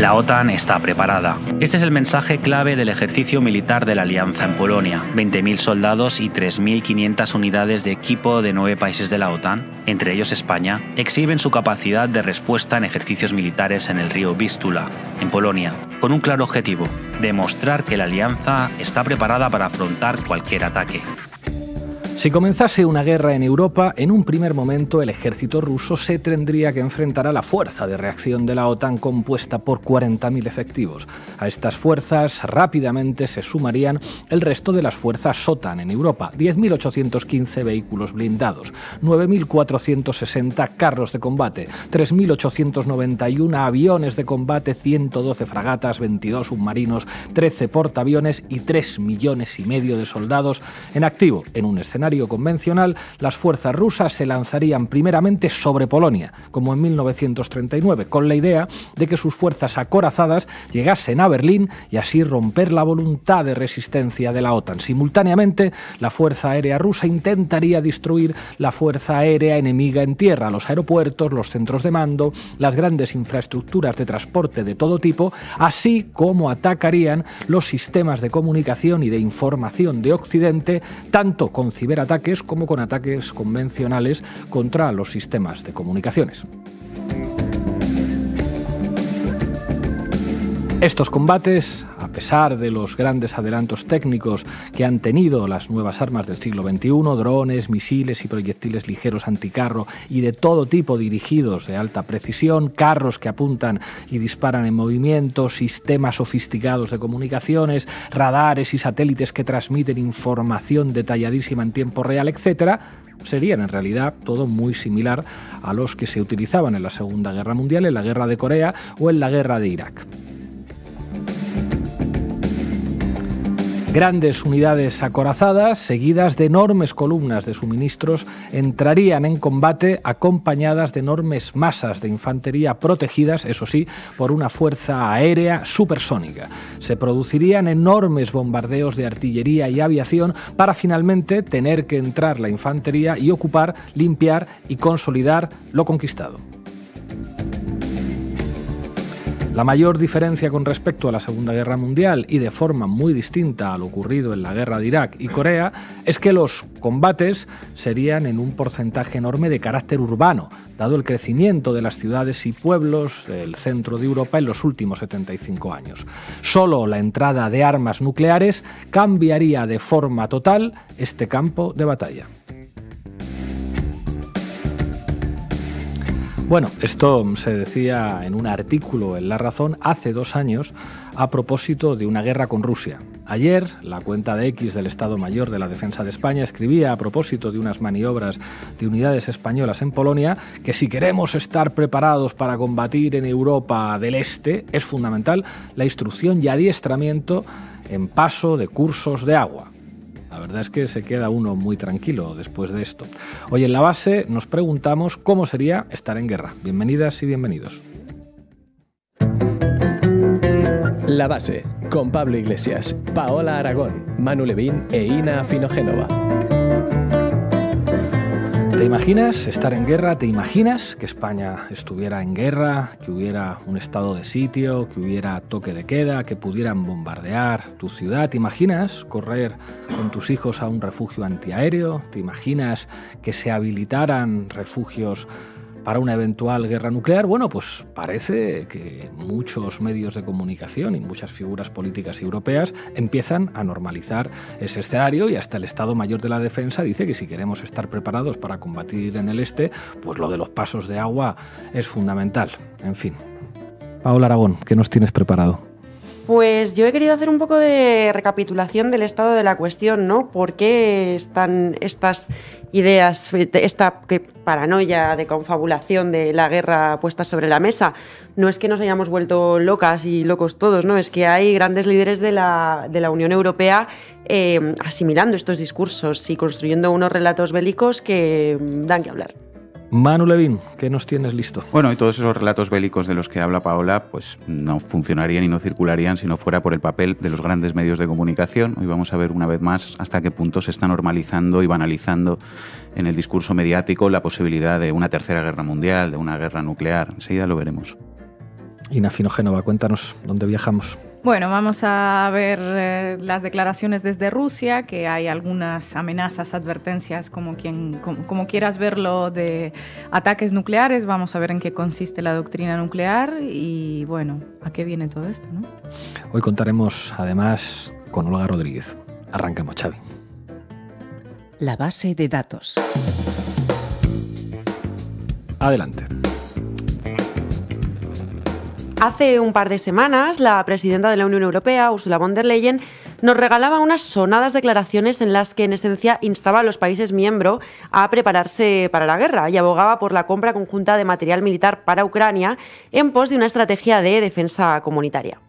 La OTAN está preparada. Este es el mensaje clave del ejercicio militar de la Alianza en Polonia. 20.000 soldados y 3.500 unidades de equipo de nueve países de la OTAN, entre ellos España, exhiben su capacidad de respuesta en ejercicios militares en el río Vístula, en Polonia, con un claro objetivo, demostrar que la Alianza está preparada para afrontar cualquier ataque. Si comenzase una guerra en Europa, en un primer momento el ejército ruso se tendría que enfrentar a la fuerza de reacción de la OTAN compuesta por 40.000 efectivos. A estas fuerzas rápidamente se sumarían el resto de las fuerzas OTAN en Europa, 10.815 vehículos blindados, 9.460 carros de combate, 3.891 aviones de combate, 112 fragatas, 22 submarinos, 13 portaaviones y 3 millones y medio de soldados en activo en un escenario convencional, las fuerzas rusas se lanzarían primeramente sobre Polonia, como en 1939, con la idea de que sus fuerzas acorazadas llegasen a Berlín y así romper la voluntad de resistencia de la OTAN. Simultáneamente, la Fuerza Aérea rusa intentaría destruir la Fuerza Aérea enemiga en tierra, los aeropuertos, los centros de mando, las grandes infraestructuras de transporte de todo tipo, así como atacarían los sistemas de comunicación y de información de Occidente, tanto con ataques como con ataques convencionales contra los sistemas de comunicaciones. Estos combates, a pesar de los grandes adelantos técnicos que han tenido las nuevas armas del siglo XXI, drones, misiles y proyectiles ligeros anticarro y de todo tipo dirigidos de alta precisión, carros que apuntan y disparan en movimiento, sistemas sofisticados de comunicaciones, radares y satélites que transmiten información detalladísima en tiempo real, etc., serían en realidad todo muy similar a los que se utilizaban en la Segunda Guerra Mundial, en la Guerra de Corea o en la Guerra de Irak. Grandes unidades acorazadas, seguidas de enormes columnas de suministros, entrarían en combate acompañadas de enormes masas de infantería protegidas, eso sí, por una fuerza aérea supersónica. Se producirían enormes bombardeos de artillería y aviación para finalmente tener que entrar la infantería y ocupar, limpiar y consolidar lo conquistado. La mayor diferencia con respecto a la Segunda Guerra Mundial y de forma muy distinta a lo ocurrido en la guerra de Irak y Corea es que los combates serían en un porcentaje enorme de carácter urbano, dado el crecimiento de las ciudades y pueblos del centro de Europa en los últimos 75 años. Solo la entrada de armas nucleares cambiaría de forma total este campo de batalla. Bueno, esto se decía en un artículo en La Razón hace dos años a propósito de una guerra con Rusia. Ayer, la cuenta de X del Estado Mayor de la Defensa de España escribía a propósito de unas maniobras de unidades españolas en Polonia que si queremos estar preparados para combatir en Europa del Este es fundamental la instrucción y adiestramiento en paso de cursos de agua. La verdad es que se queda uno muy tranquilo después de esto. Hoy en la base nos preguntamos cómo sería estar en guerra. Bienvenidas y bienvenidos. La base, con Pablo Iglesias, Paola Aragón, Manu Levín e Ina Finogénova. ¿Te imaginas estar en guerra? ¿Te imaginas que España estuviera en guerra, que hubiera un estado de sitio, que hubiera toque de queda, que pudieran bombardear tu ciudad? ¿Te imaginas correr con tus hijos a un refugio antiaéreo? ¿Te imaginas que se habilitaran refugios para una eventual guerra nuclear, bueno, pues parece que muchos medios de comunicación y muchas figuras políticas europeas empiezan a normalizar ese escenario y hasta el Estado Mayor de la Defensa dice que si queremos estar preparados para combatir en el este, pues lo de los pasos de agua es fundamental. En fin. Paola Aragón, ¿qué nos tienes preparado? Pues yo he querido hacer un poco de recapitulación del estado de la cuestión, ¿no? ¿Por qué están estas ideas, esta paranoia de confabulación de la guerra puesta sobre la mesa? No es que nos hayamos vuelto locas y locos todos, ¿no? Es que hay grandes líderes de la, Unión Europea eh, asimilando estos discursos y construyendo unos relatos bélicos que dan que hablar. Manu Levin, ¿qué nos tienes listo? Bueno, y todos esos relatos bélicos de los que habla Paola, pues no funcionarían y no circularían si no fuera por el papel de los grandes medios de comunicación. Hoy vamos a ver una vez más hasta qué punto se está normalizando y banalizando en el discurso mediático la posibilidad de una tercera guerra mundial, de una guerra nuclear. Enseguida lo veremos. Ina Finogénova, cuéntanos dónde viajamos. Bueno, vamos a ver eh, las declaraciones desde Rusia, que hay algunas amenazas, advertencias, como, quien, como, quieras verlo, de ataques nucleares. Vamos a ver en qué consiste la doctrina nuclear y, bueno, a qué viene todo esto. ¿no? Hoy contaremos además con Olga Rodríguez. Arrancamos, Xavi. La base de datos. Adelante. Hace un par de semanas, la presidenta de la Unión Europea, Ursula von der Leyen, nos regalaba unas sonadas declaraciones en las que, en esencia, instaba a los países miembros a prepararse para la guerra y abogaba por la compra conjunta de material militar para Ucrania en pos de una estrategia de defensa comunitaria.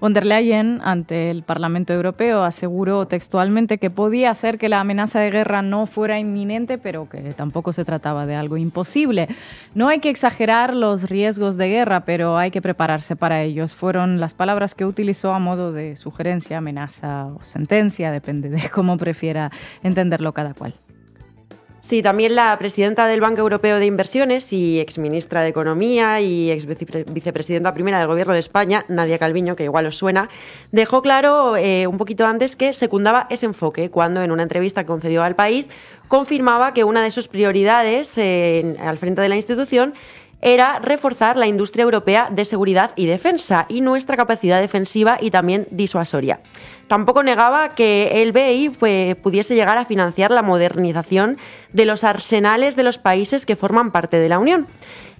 Von der Leyen, ante el Parlamento Europeo, aseguró textualmente que podía ser que la amenaza de guerra no fuera inminente, pero que tampoco se trataba de algo imposible. No hay que exagerar los riesgos de guerra, pero hay que prepararse para ellos. Fueron las palabras que utilizó a modo de sugerencia, amenaza o sentencia, depende de cómo prefiera entenderlo cada cual. Sí, también la presidenta del Banco Europeo de Inversiones y exministra de Economía y ex vicepresidenta primera del Gobierno de España, Nadia Calviño, que igual os suena, dejó claro eh, un poquito antes que secundaba ese enfoque cuando en una entrevista que concedió al país confirmaba que una de sus prioridades al frente de la institución era reforzar la industria europea de seguridad y defensa y nuestra capacidad defensiva y también disuasoria. Tampoco negaba que el BEI pues, pudiese llegar a financiar la modernización de los arsenales de los países que forman parte de la Unión.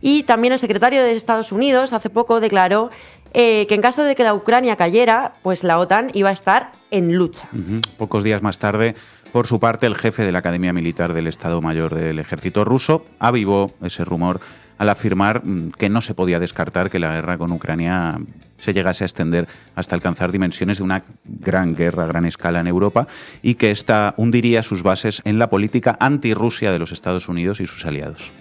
Y también el secretario de Estados Unidos hace poco declaró eh, que en caso de que la Ucrania cayera, pues la OTAN iba a estar en lucha. Pocos días más tarde, por su parte, el jefe de la Academia Militar del Estado Mayor del Ejército ruso avivó ese rumor al afirmar mm, que no se podía descartar que la guerra con Ucrania se llegase a extender hasta alcanzar dimensiones de una gran guerra a gran escala en Europa y que esta hundiría sus bases en la política anti-Rusia de los Estados Unidos y sus aliados.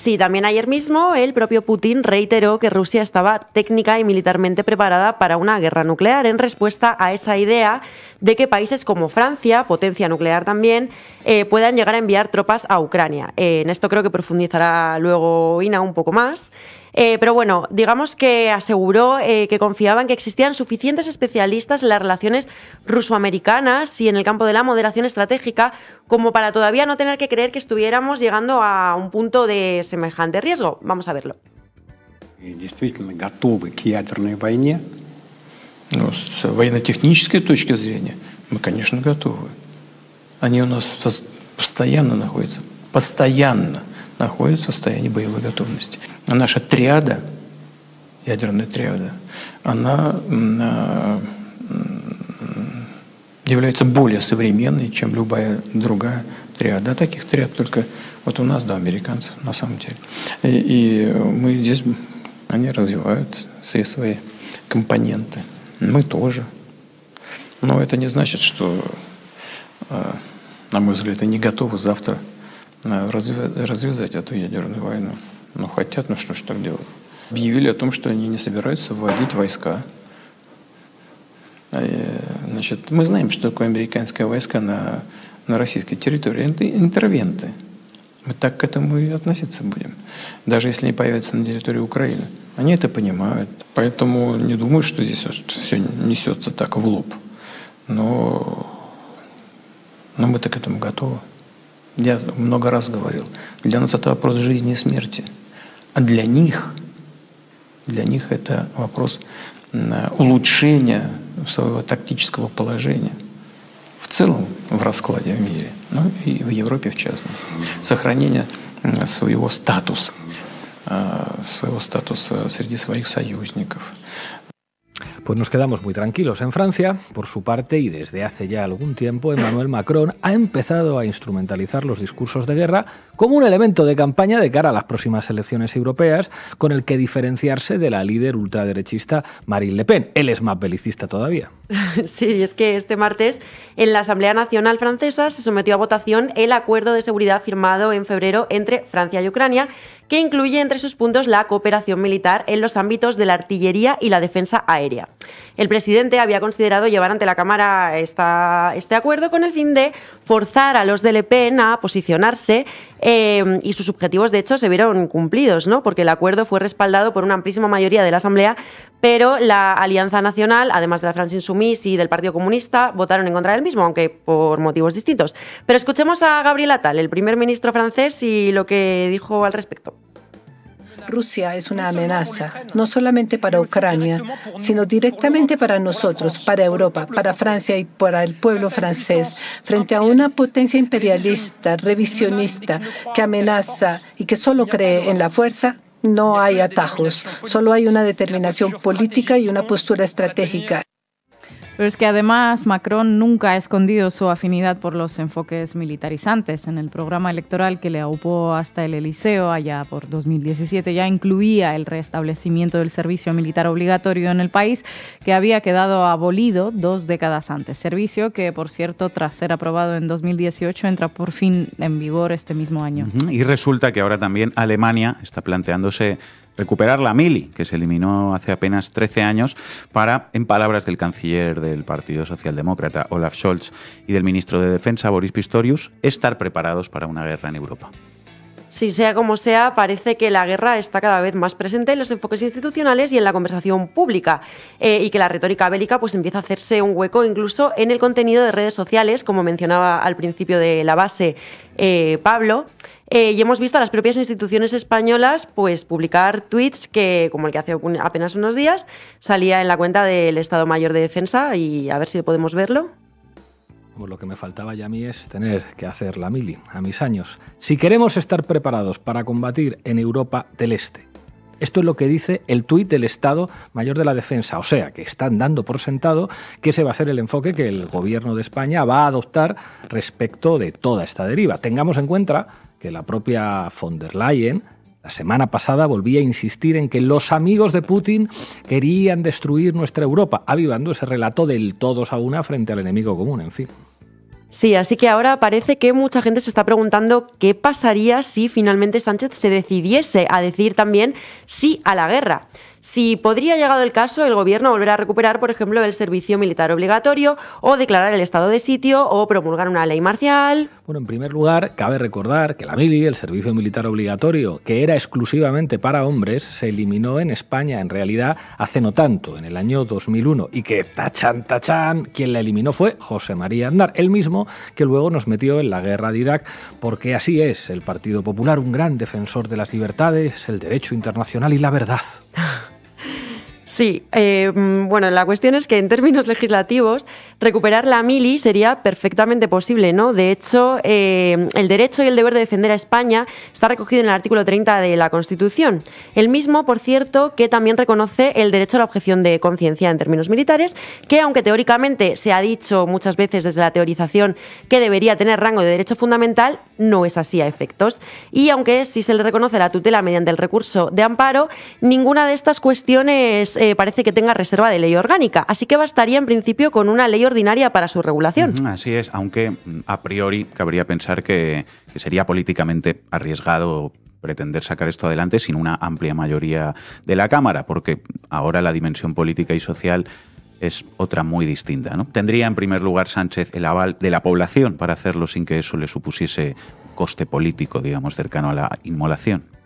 Sí, también ayer mismo el propio Putin reiteró que Rusia estaba técnica y militarmente preparada para una guerra nuclear en respuesta a esa idea de que países como Francia, potencia nuclear también, eh, puedan llegar a enviar tropas a Ucrania. En esto creo que profundizará luego Ina un poco más. Eh, pero bueno, digamos que aseguró que confiaba en que existían suficientes especialistas en las relaciones ruso-americanas y en el campo de la moderación estratégica como para todavía no tener que creer que estuviéramos llegando a un punto de semejante riesgo. Vamos a verlo. Ну, с военно-технической точки зрения мы, конечно, готовы. Они у нас постоянно находятся, постоянно находятся в состоянии боевой готовности. А наша триада, ядерная триада, она является более современной, чем любая другая триада. А таких триад только вот у нас, да, американцев, на самом деле. И, и мы здесь, они развивают все свои компоненты. Мы тоже. Но это не значит, что, э, на мой взгляд, они готовы завтра развязать эту ядерную войну. Но хотят, ну что ж так делать. Объявили о том, что они не собираются вводить войска. Э, значит, мы знаем, что такое американские войска на, на российской территории. Это интервенты. Мы так к этому и относиться будем. Даже если они появятся на территории Украины. Они это понимают. Поэтому не думаю, что здесь вот все несется так в лоб. Но, но мы-то к этому готовы. Я много раз говорил, для нас это вопрос жизни и смерти. А для них, для них это вопрос улучшения своего тактического положения в целом в раскладе в мире, ну и в Европе в частности. Сохранение своего статуса. своего статуса среди своих союзников. Pues nos quedamos muy tranquilos. En Francia, por su parte, y desde hace ya algún tiempo, Emmanuel Macron ha empezado a instrumentalizar los discursos de guerra como un elemento de campaña de cara a las próximas elecciones europeas, con el que diferenciarse de la líder ultraderechista Marine Le Pen. Él es más belicista todavía. Sí, es que este martes en la Asamblea Nacional Francesa se sometió a votación el acuerdo de seguridad firmado en febrero entre Francia y Ucrania que incluye entre sus puntos la cooperación militar en los ámbitos de la artillería y la defensa aérea. El presidente había considerado llevar ante la Cámara esta, este acuerdo con el fin de forzar a los del Le Pen a posicionarse eh, y sus objetivos, de hecho, se vieron cumplidos, ¿no? porque el acuerdo fue respaldado por una amplísima mayoría de la Asamblea, pero la Alianza Nacional, además de la France Insoumise y del Partido Comunista, votaron en contra del mismo, aunque por motivos distintos. Pero escuchemos a Gabriel Attal, el primer ministro francés, y lo que dijo al respecto. Rusia es una amenaza, no solamente para Ucrania, sino directamente para nosotros, para Europa, para Francia y para el pueblo francés, frente a una potencia imperialista, revisionista, que amenaza y que solo cree en la fuerza. No hay atajos, solo hay una determinación política y una postura estratégica. Pero es que además Macron nunca ha escondido su afinidad por los enfoques militarizantes. En el programa electoral que le aupó hasta el Eliseo allá por 2017 ya incluía el restablecimiento del servicio militar obligatorio en el país que había quedado abolido dos décadas antes. Servicio que, por cierto, tras ser aprobado en 2018 entra por fin en vigor este mismo año. Y resulta que ahora también Alemania está planteándose recuperar la mili, que se eliminó hace apenas 13 años, para, en palabras del canciller del Partido Socialdemócrata, Olaf Scholz, y del ministro de Defensa, Boris Pistorius, estar preparados para una guerra en Europa. Si sea como sea, parece que la guerra está cada vez más presente en los enfoques institucionales y en la conversación pública, eh, y que la retórica bélica pues, empieza a hacerse un hueco incluso en el contenido de redes sociales, como mencionaba al principio de la base eh, Pablo. Eh, y hemos visto a las propias instituciones españolas pues, publicar tweets que, como el que hace apenas unos días, salía en la cuenta del Estado Mayor de Defensa y a ver si podemos verlo. Lo que me faltaba ya a mí es tener que hacer la mili a mis años. Si queremos estar preparados para combatir en Europa del Este, esto es lo que dice el tuit del Estado Mayor de la Defensa. O sea, que están dando por sentado que ese va a ser el enfoque que el gobierno de España va a adoptar respecto de toda esta deriva. Tengamos en cuenta que la propia von der Leyen la semana pasada volvía a insistir en que los amigos de Putin querían destruir nuestra Europa, avivando ese relato del todos a una frente al enemigo común, en fin. Sí, así que ahora parece que mucha gente se está preguntando qué pasaría si finalmente Sánchez se decidiese a decir también sí a la guerra si podría, llegado el caso, el gobierno volver a recuperar, por ejemplo, el servicio militar obligatorio o declarar el estado de sitio o promulgar una ley marcial. Bueno, en primer lugar, cabe recordar que la mili, el servicio militar obligatorio, que era exclusivamente para hombres, se eliminó en España en realidad hace no tanto, en el año 2001, y que tachan, tachan, quien la eliminó fue José María Andar, el mismo que luego nos metió en la guerra de Irak, porque así es el Partido Popular, un gran defensor de las libertades, el derecho internacional y la verdad. Sí, eh, bueno, la cuestión es que en términos legislativos recuperar la mili sería perfectamente posible, ¿no? De hecho, eh, el derecho y el deber de defender a España está recogido en el artículo 30 de la Constitución. El mismo, por cierto, que también reconoce el derecho a la objeción de conciencia en términos militares, que aunque teóricamente se ha dicho muchas veces desde la teorización que debería tener rango de derecho fundamental, no es así a efectos. Y aunque sí se le reconoce la tutela mediante el recurso de amparo, ninguna de estas cuestiones eh, parece que tenga reserva de ley orgánica, así que bastaría en principio con una ley ordinaria para su regulación. Así es, aunque mm, a priori cabría pensar que, sería políticamente arriesgado pretender sacar esto adelante sin una amplia mayoría de la Cámara, porque ahora la dimensión política y social es otra muy distinta. Tendría en primer lugar Sánchez el aval de la población para hacerlo sin que eso le supusiese coste político, digamos, cercano a la inmolación.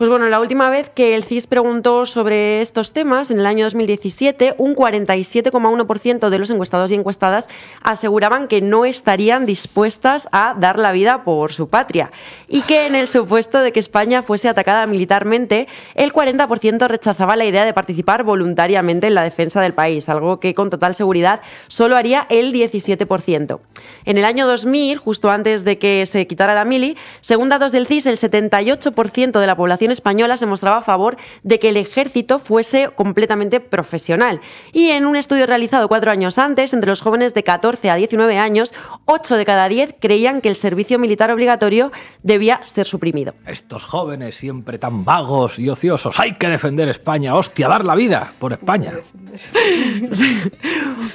Pues bueno, la última vez que el CIS preguntó sobre estos temas, en el año 2017, un 47,1% de los encuestados y encuestadas aseguraban que no estarían dispuestas a dar la vida por su patria y que en el supuesto de que España fuese atacada militarmente, el 40% rechazaba la idea de participar voluntariamente en la defensa del país, algo que con total seguridad solo haría el 17%. En el año 2000, justo antes de que se quitara la mili, según datos del CIS, el 78% de la población española se mostraba a favor de que el ejército fuese completamente profesional. Y en un estudio realizado cuatro años antes, entre los jóvenes de 14 a 19 años, 8 de cada 10 creían que el servicio militar obligatorio debía ser suprimido. Estos jóvenes siempre tan vagos y ociosos, hay que defender España, hostia, dar la vida por España.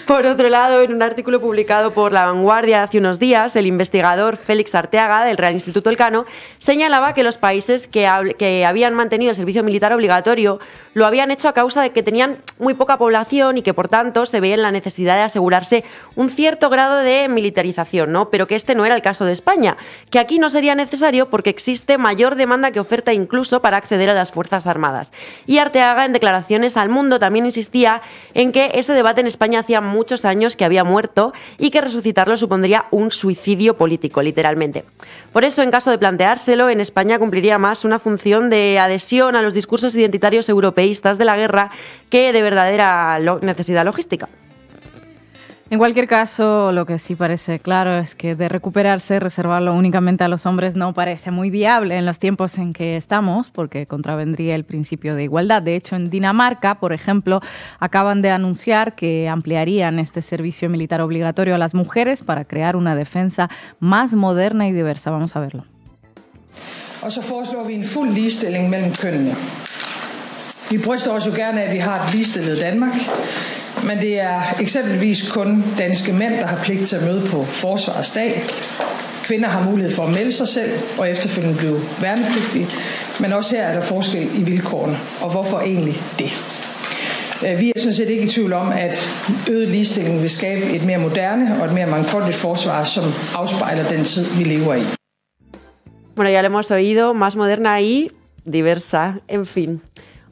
Por otro lado, en un artículo publicado por La Vanguardia hace unos días, el investigador Félix Arteaga del Real Instituto Elcano señalaba que los países que, que habían mantenido el servicio militar obligatorio lo habían hecho a causa de que tenían muy poca población y que por tanto se veían la necesidad de asegurarse un cierto grado de militarización, ¿no? Pero que este no era el caso de España, que aquí no sería necesario porque existe mayor demanda que oferta incluso para acceder a las Fuerzas Armadas. Y Arteaga en declaraciones al mundo también insistía en que ese debate en España hacía muchos años que había muerto y que resucitarlo supondría un suicidio político, literalmente. Por eso, en caso de planteárselo, en España cumpliría más una función de adhesión a los discursos identitarios europeístas de la guerra que de verdadera necesidad logística. En cualquier caso, lo que sí parece claro es que de recuperarse, reservarlo únicamente a los hombres no parece muy viable en los tiempos en que estamos, porque contravendría el principio de igualdad. De hecho, en Dinamarca, por ejemplo, acaban de anunciar que ampliarían este servicio militar obligatorio a las mujeres para crear una defensa más moderna y diversa. Vamos a verlo. Og så foreslår vi en fuld ligestilling mellem kønnene. Vi bryster os jo gerne af, at vi har et ligestillet Danmark, men det er eksempelvis kun danske mænd, der har pligt til at møde på forsvarsdag. Kvinder har mulighed for at melde sig selv og efterfølgende blive værnepligtige, men også her er der forskel i vilkårene. Og hvorfor egentlig det? Øh, vi er sådan set ikke i tvivl om, at øget ligestilling vil skabe et mere moderne og et mere mangfoldigt forsvar, som afspejler den tid, vi lever i. Bueno, ya lo hemos oído, más moderna y diversa, en fin.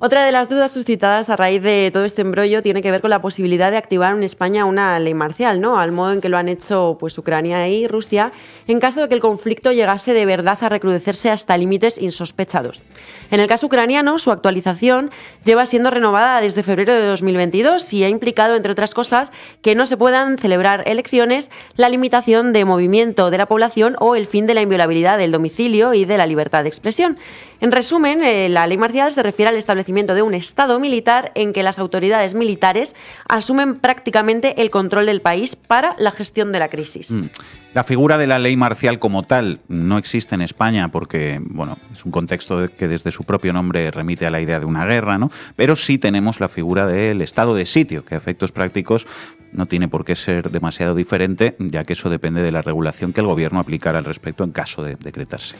Otra de las dudas suscitadas a raíz de todo este embrollo tiene que ver con la posibilidad de activar en España una ley marcial, ¿no? Al modo en que lo han hecho pues Ucrania y Rusia, en caso de que el conflicto llegase de verdad a recrudecerse hasta límites insospechados. En el caso ucraniano, su actualización lleva siendo renovada desde febrero de 2022 y ha implicado, entre otras cosas, que no se puedan celebrar elecciones, la limitación de movimiento de la población o el fin de la inviolabilidad del domicilio y de la libertad de expresión. En resumen, eh, la ley marcial se refiere al establecimiento de un Estado militar en que las autoridades militares asumen prácticamente el control del país para la gestión de la crisis. Mm. La figura de la ley marcial como tal no existe en España porque, bueno, es un contexto que desde su propio nombre remite a la idea de una guerra, ¿no? Pero sí tenemos la figura del estado de sitio, que a efectos prácticos no tiene por qué ser demasiado diferente, ya que eso depende de la regulación que el gobierno aplicará al respecto en caso de decretarse.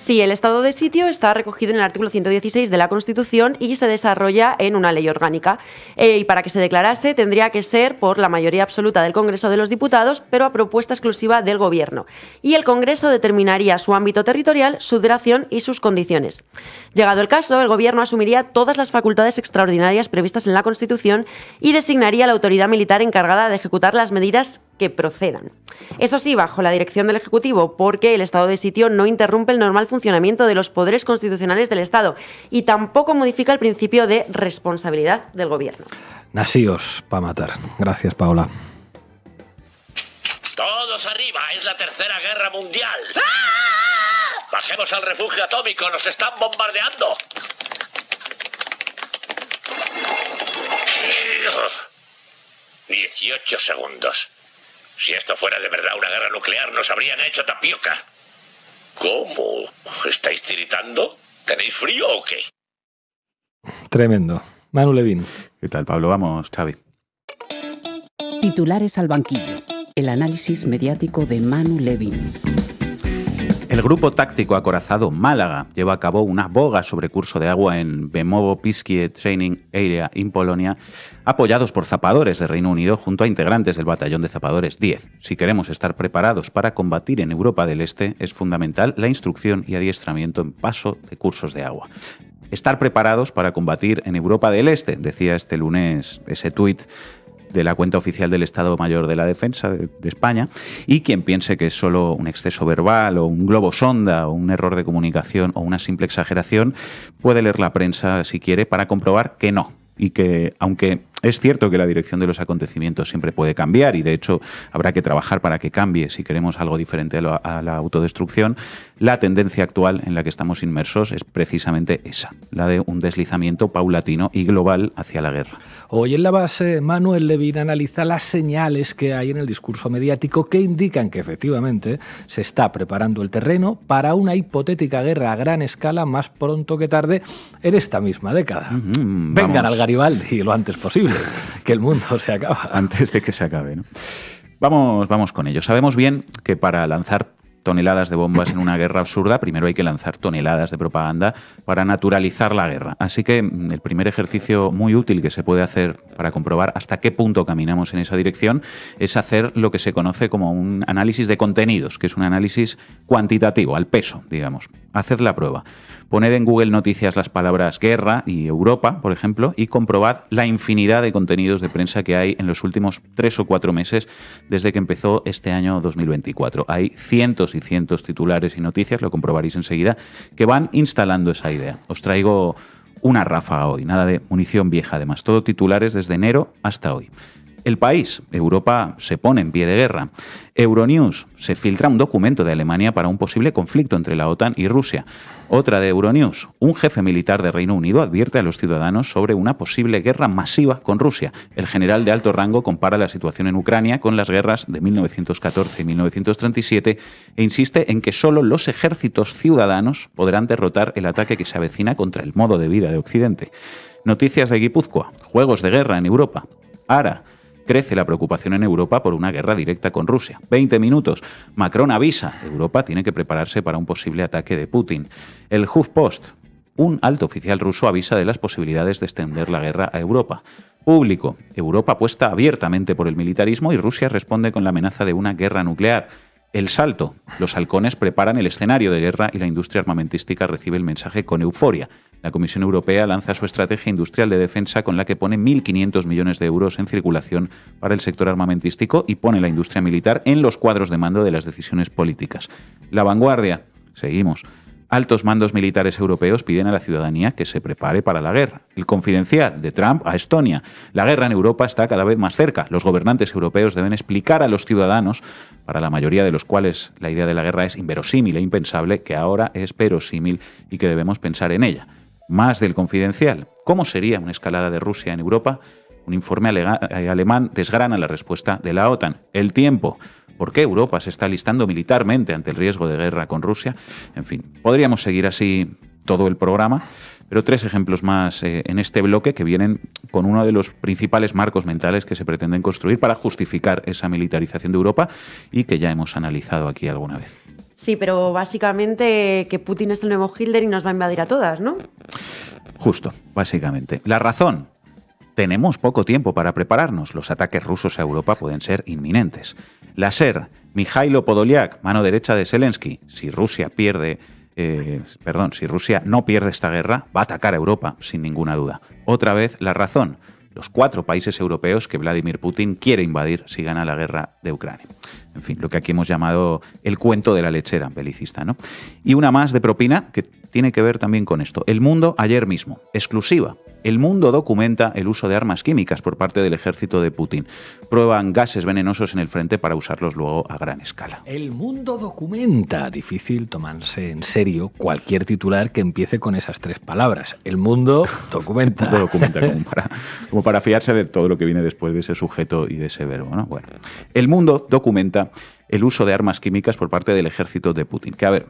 Sí, el estado de sitio está recogido en el artículo 116 de la Constitución y se desarrolla en una ley orgánica. Eh, y para que se declarase tendría que ser por la mayoría absoluta del Congreso de los Diputados, pero a propuesta exclusiva del Gobierno. Y el Congreso determinaría su ámbito territorial, su duración y sus condiciones. Llegado el caso, el Gobierno asumiría todas las facultades extraordinarias previstas en la Constitución y designaría la autoridad militar encargada de ejecutar las medidas que procedan. Eso sí, bajo la dirección del Ejecutivo, porque el estado de sitio no interrumpe el normal funcionamiento de los poderes constitucionales del Estado y tampoco modifica el principio de responsabilidad del Gobierno. Nasíos para matar. Gracias, Paola. Todos arriba, es la tercera guerra mundial. Bajemos al refugio atómico, nos están bombardeando. 18 segundos. Si esto fuera de verdad una guerra nuclear, nos habrían hecho tapioca. ¿Cómo? ¿Estáis tiritando? ¿Tenéis frío o qué? Tremendo. Manu Levín. ¿Qué tal, Pablo? Vamos, Xavi. Titulares al banquillo. El análisis mediático de Manu Levin. El grupo táctico acorazado Málaga lleva a cabo una boga sobre curso de agua en Bemovo Piskie Training Area en Polonia, apoyados por zapadores de Reino Unido junto a integrantes del batallón de zapadores 10. Si queremos estar preparados para combatir en Europa del Este, es fundamental la instrucción y adiestramiento en paso de cursos de agua. Estar preparados para combatir en Europa del Este, decía este lunes ese tuit de la cuenta oficial del Estado Mayor de la Defensa de, España y quien piense que es solo un exceso verbal o un globo sonda o un error de comunicación o una simple exageración puede leer la prensa si quiere para comprobar que no y que aunque es cierto que la dirección de los acontecimientos siempre puede cambiar y de hecho habrá que trabajar para que cambie si queremos algo diferente a, la autodestrucción. La tendencia actual en la que estamos inmersos es precisamente esa, la de un deslizamiento paulatino y global hacia la guerra. Hoy en la base, Manuel Levin analiza las señales que hay en el discurso mediático que indican que efectivamente se está preparando el terreno para una hipotética guerra a gran escala más pronto que tarde en esta misma década. Vengan al Garibaldi lo antes posible que el mundo se acaba. Antes de que se acabe. ¿no? Vamos, vamos con ello. Sabemos bien que para lanzar toneladas de bombas en una guerra absurda, primero hay que lanzar toneladas de propaganda para naturalizar la guerra. Así que mm, el primer ejercicio muy útil que se puede hacer para comprobar hasta qué punto caminamos en esa dirección es hacer lo que se conoce como un análisis de contenidos, que es un análisis cuantitativo, al peso, digamos. Haced la prueba. Poned en Google Noticias las palabras guerra y Europa, por ejemplo, y comprobad la infinidad de contenidos de prensa que hay en los últimos tres o cuatro meses desde que empezó este año 2024. Hay cientos y cientos titulares y noticias, lo comprobaréis enseguida, que van instalando esa idea. Os traigo una ráfaga hoy, nada de munición vieja además, todo titulares desde enero hasta hoy. El país, Europa, se pone en pie de guerra. Euronews, se filtra un documento de Alemania para un posible conflicto entre la OTAN y Rusia. Otra de Euronews, un jefe militar de Reino Unido advierte a los ciudadanos sobre una posible guerra masiva con Rusia. El general de alto rango compara la situación en Ucrania con las guerras de 1914 y 1937 e insiste en que solo los ejércitos ciudadanos podrán derrotar el ataque que se avecina contra el modo de vida de Occidente. Noticias de Guipúzcoa, juegos de guerra en Europa. Ara, Crece la preocupación en Europa por una guerra directa con Rusia. 20 minutos. Macron avisa. Europa tiene que prepararse para un posible ataque de Putin. El HuffPost. Un alto oficial ruso avisa de las posibilidades de extender la guerra a Europa. Público. Europa apuesta abiertamente por el militarismo y Rusia responde con la amenaza de una guerra nuclear. El salto. Los halcones preparan el escenario de guerra y la industria armamentística recibe el mensaje con euforia. La Comisión Europea lanza su estrategia industrial de defensa con la que pone 1.500 millones de euros en circulación para el sector armamentístico y pone la industria militar en los cuadros de mando de las decisiones políticas. La vanguardia. Seguimos. Altos mandos militares europeos piden a la ciudadanía que se prepare para la guerra. El confidencial de Trump a Estonia. La guerra en Europa está cada vez más cerca. Los gobernantes europeos deben explicar a los ciudadanos, para la mayoría de los cuales la idea de la guerra es inverosímil e impensable, que ahora es verosímil y que debemos pensar en ella más del confidencial. ¿Cómo sería una escalada de Rusia en Europa? Un informe eh, alemán desgrana la respuesta de la OTAN. El tiempo. ¿Por qué Europa se está listando militarmente ante el riesgo de guerra con Rusia? En fin, podríamos seguir así todo el programa, pero tres ejemplos más eh, en este bloque que vienen con uno de los principales marcos mentales que se pretenden construir para justificar esa militarización de Europa y que ya hemos analizado aquí alguna vez. Sí, pero básicamente que Putin es el nuevo Hitler y nos va a invadir a todas, ¿no? Justo, básicamente. La razón. Tenemos poco tiempo para prepararnos. Los ataques rusos a Europa pueden ser inminentes. La SER, Mikhailo Podolyak, mano derecha de Zelensky. Si Rusia pierde, eh, perdón, si Rusia no pierde esta guerra, va a atacar a Europa, sin ninguna duda. Otra vez, la razón los cuatro países europeos que Vladimir Putin quiere invadir si gana la guerra de Ucrania. En fin, lo que aquí hemos llamado el cuento de la lechera belicista. ¿no? Y una más de propina que tiene que ver también con esto. El mundo ayer mismo, exclusiva. El mundo documenta el uso de armas químicas por parte del ejército de Putin. Prueban gases venenosos en el frente para usarlos luego a gran escala. El mundo documenta. Difícil tomarse en serio cualquier titular que empiece con esas tres palabras. El mundo documenta. el mundo documenta, como para, fiarse de todo lo que viene después de ese sujeto y de ese verbo. ¿no? Bueno, el mundo documenta el uso de armas químicas por parte del ejército de Putin. Que a ver,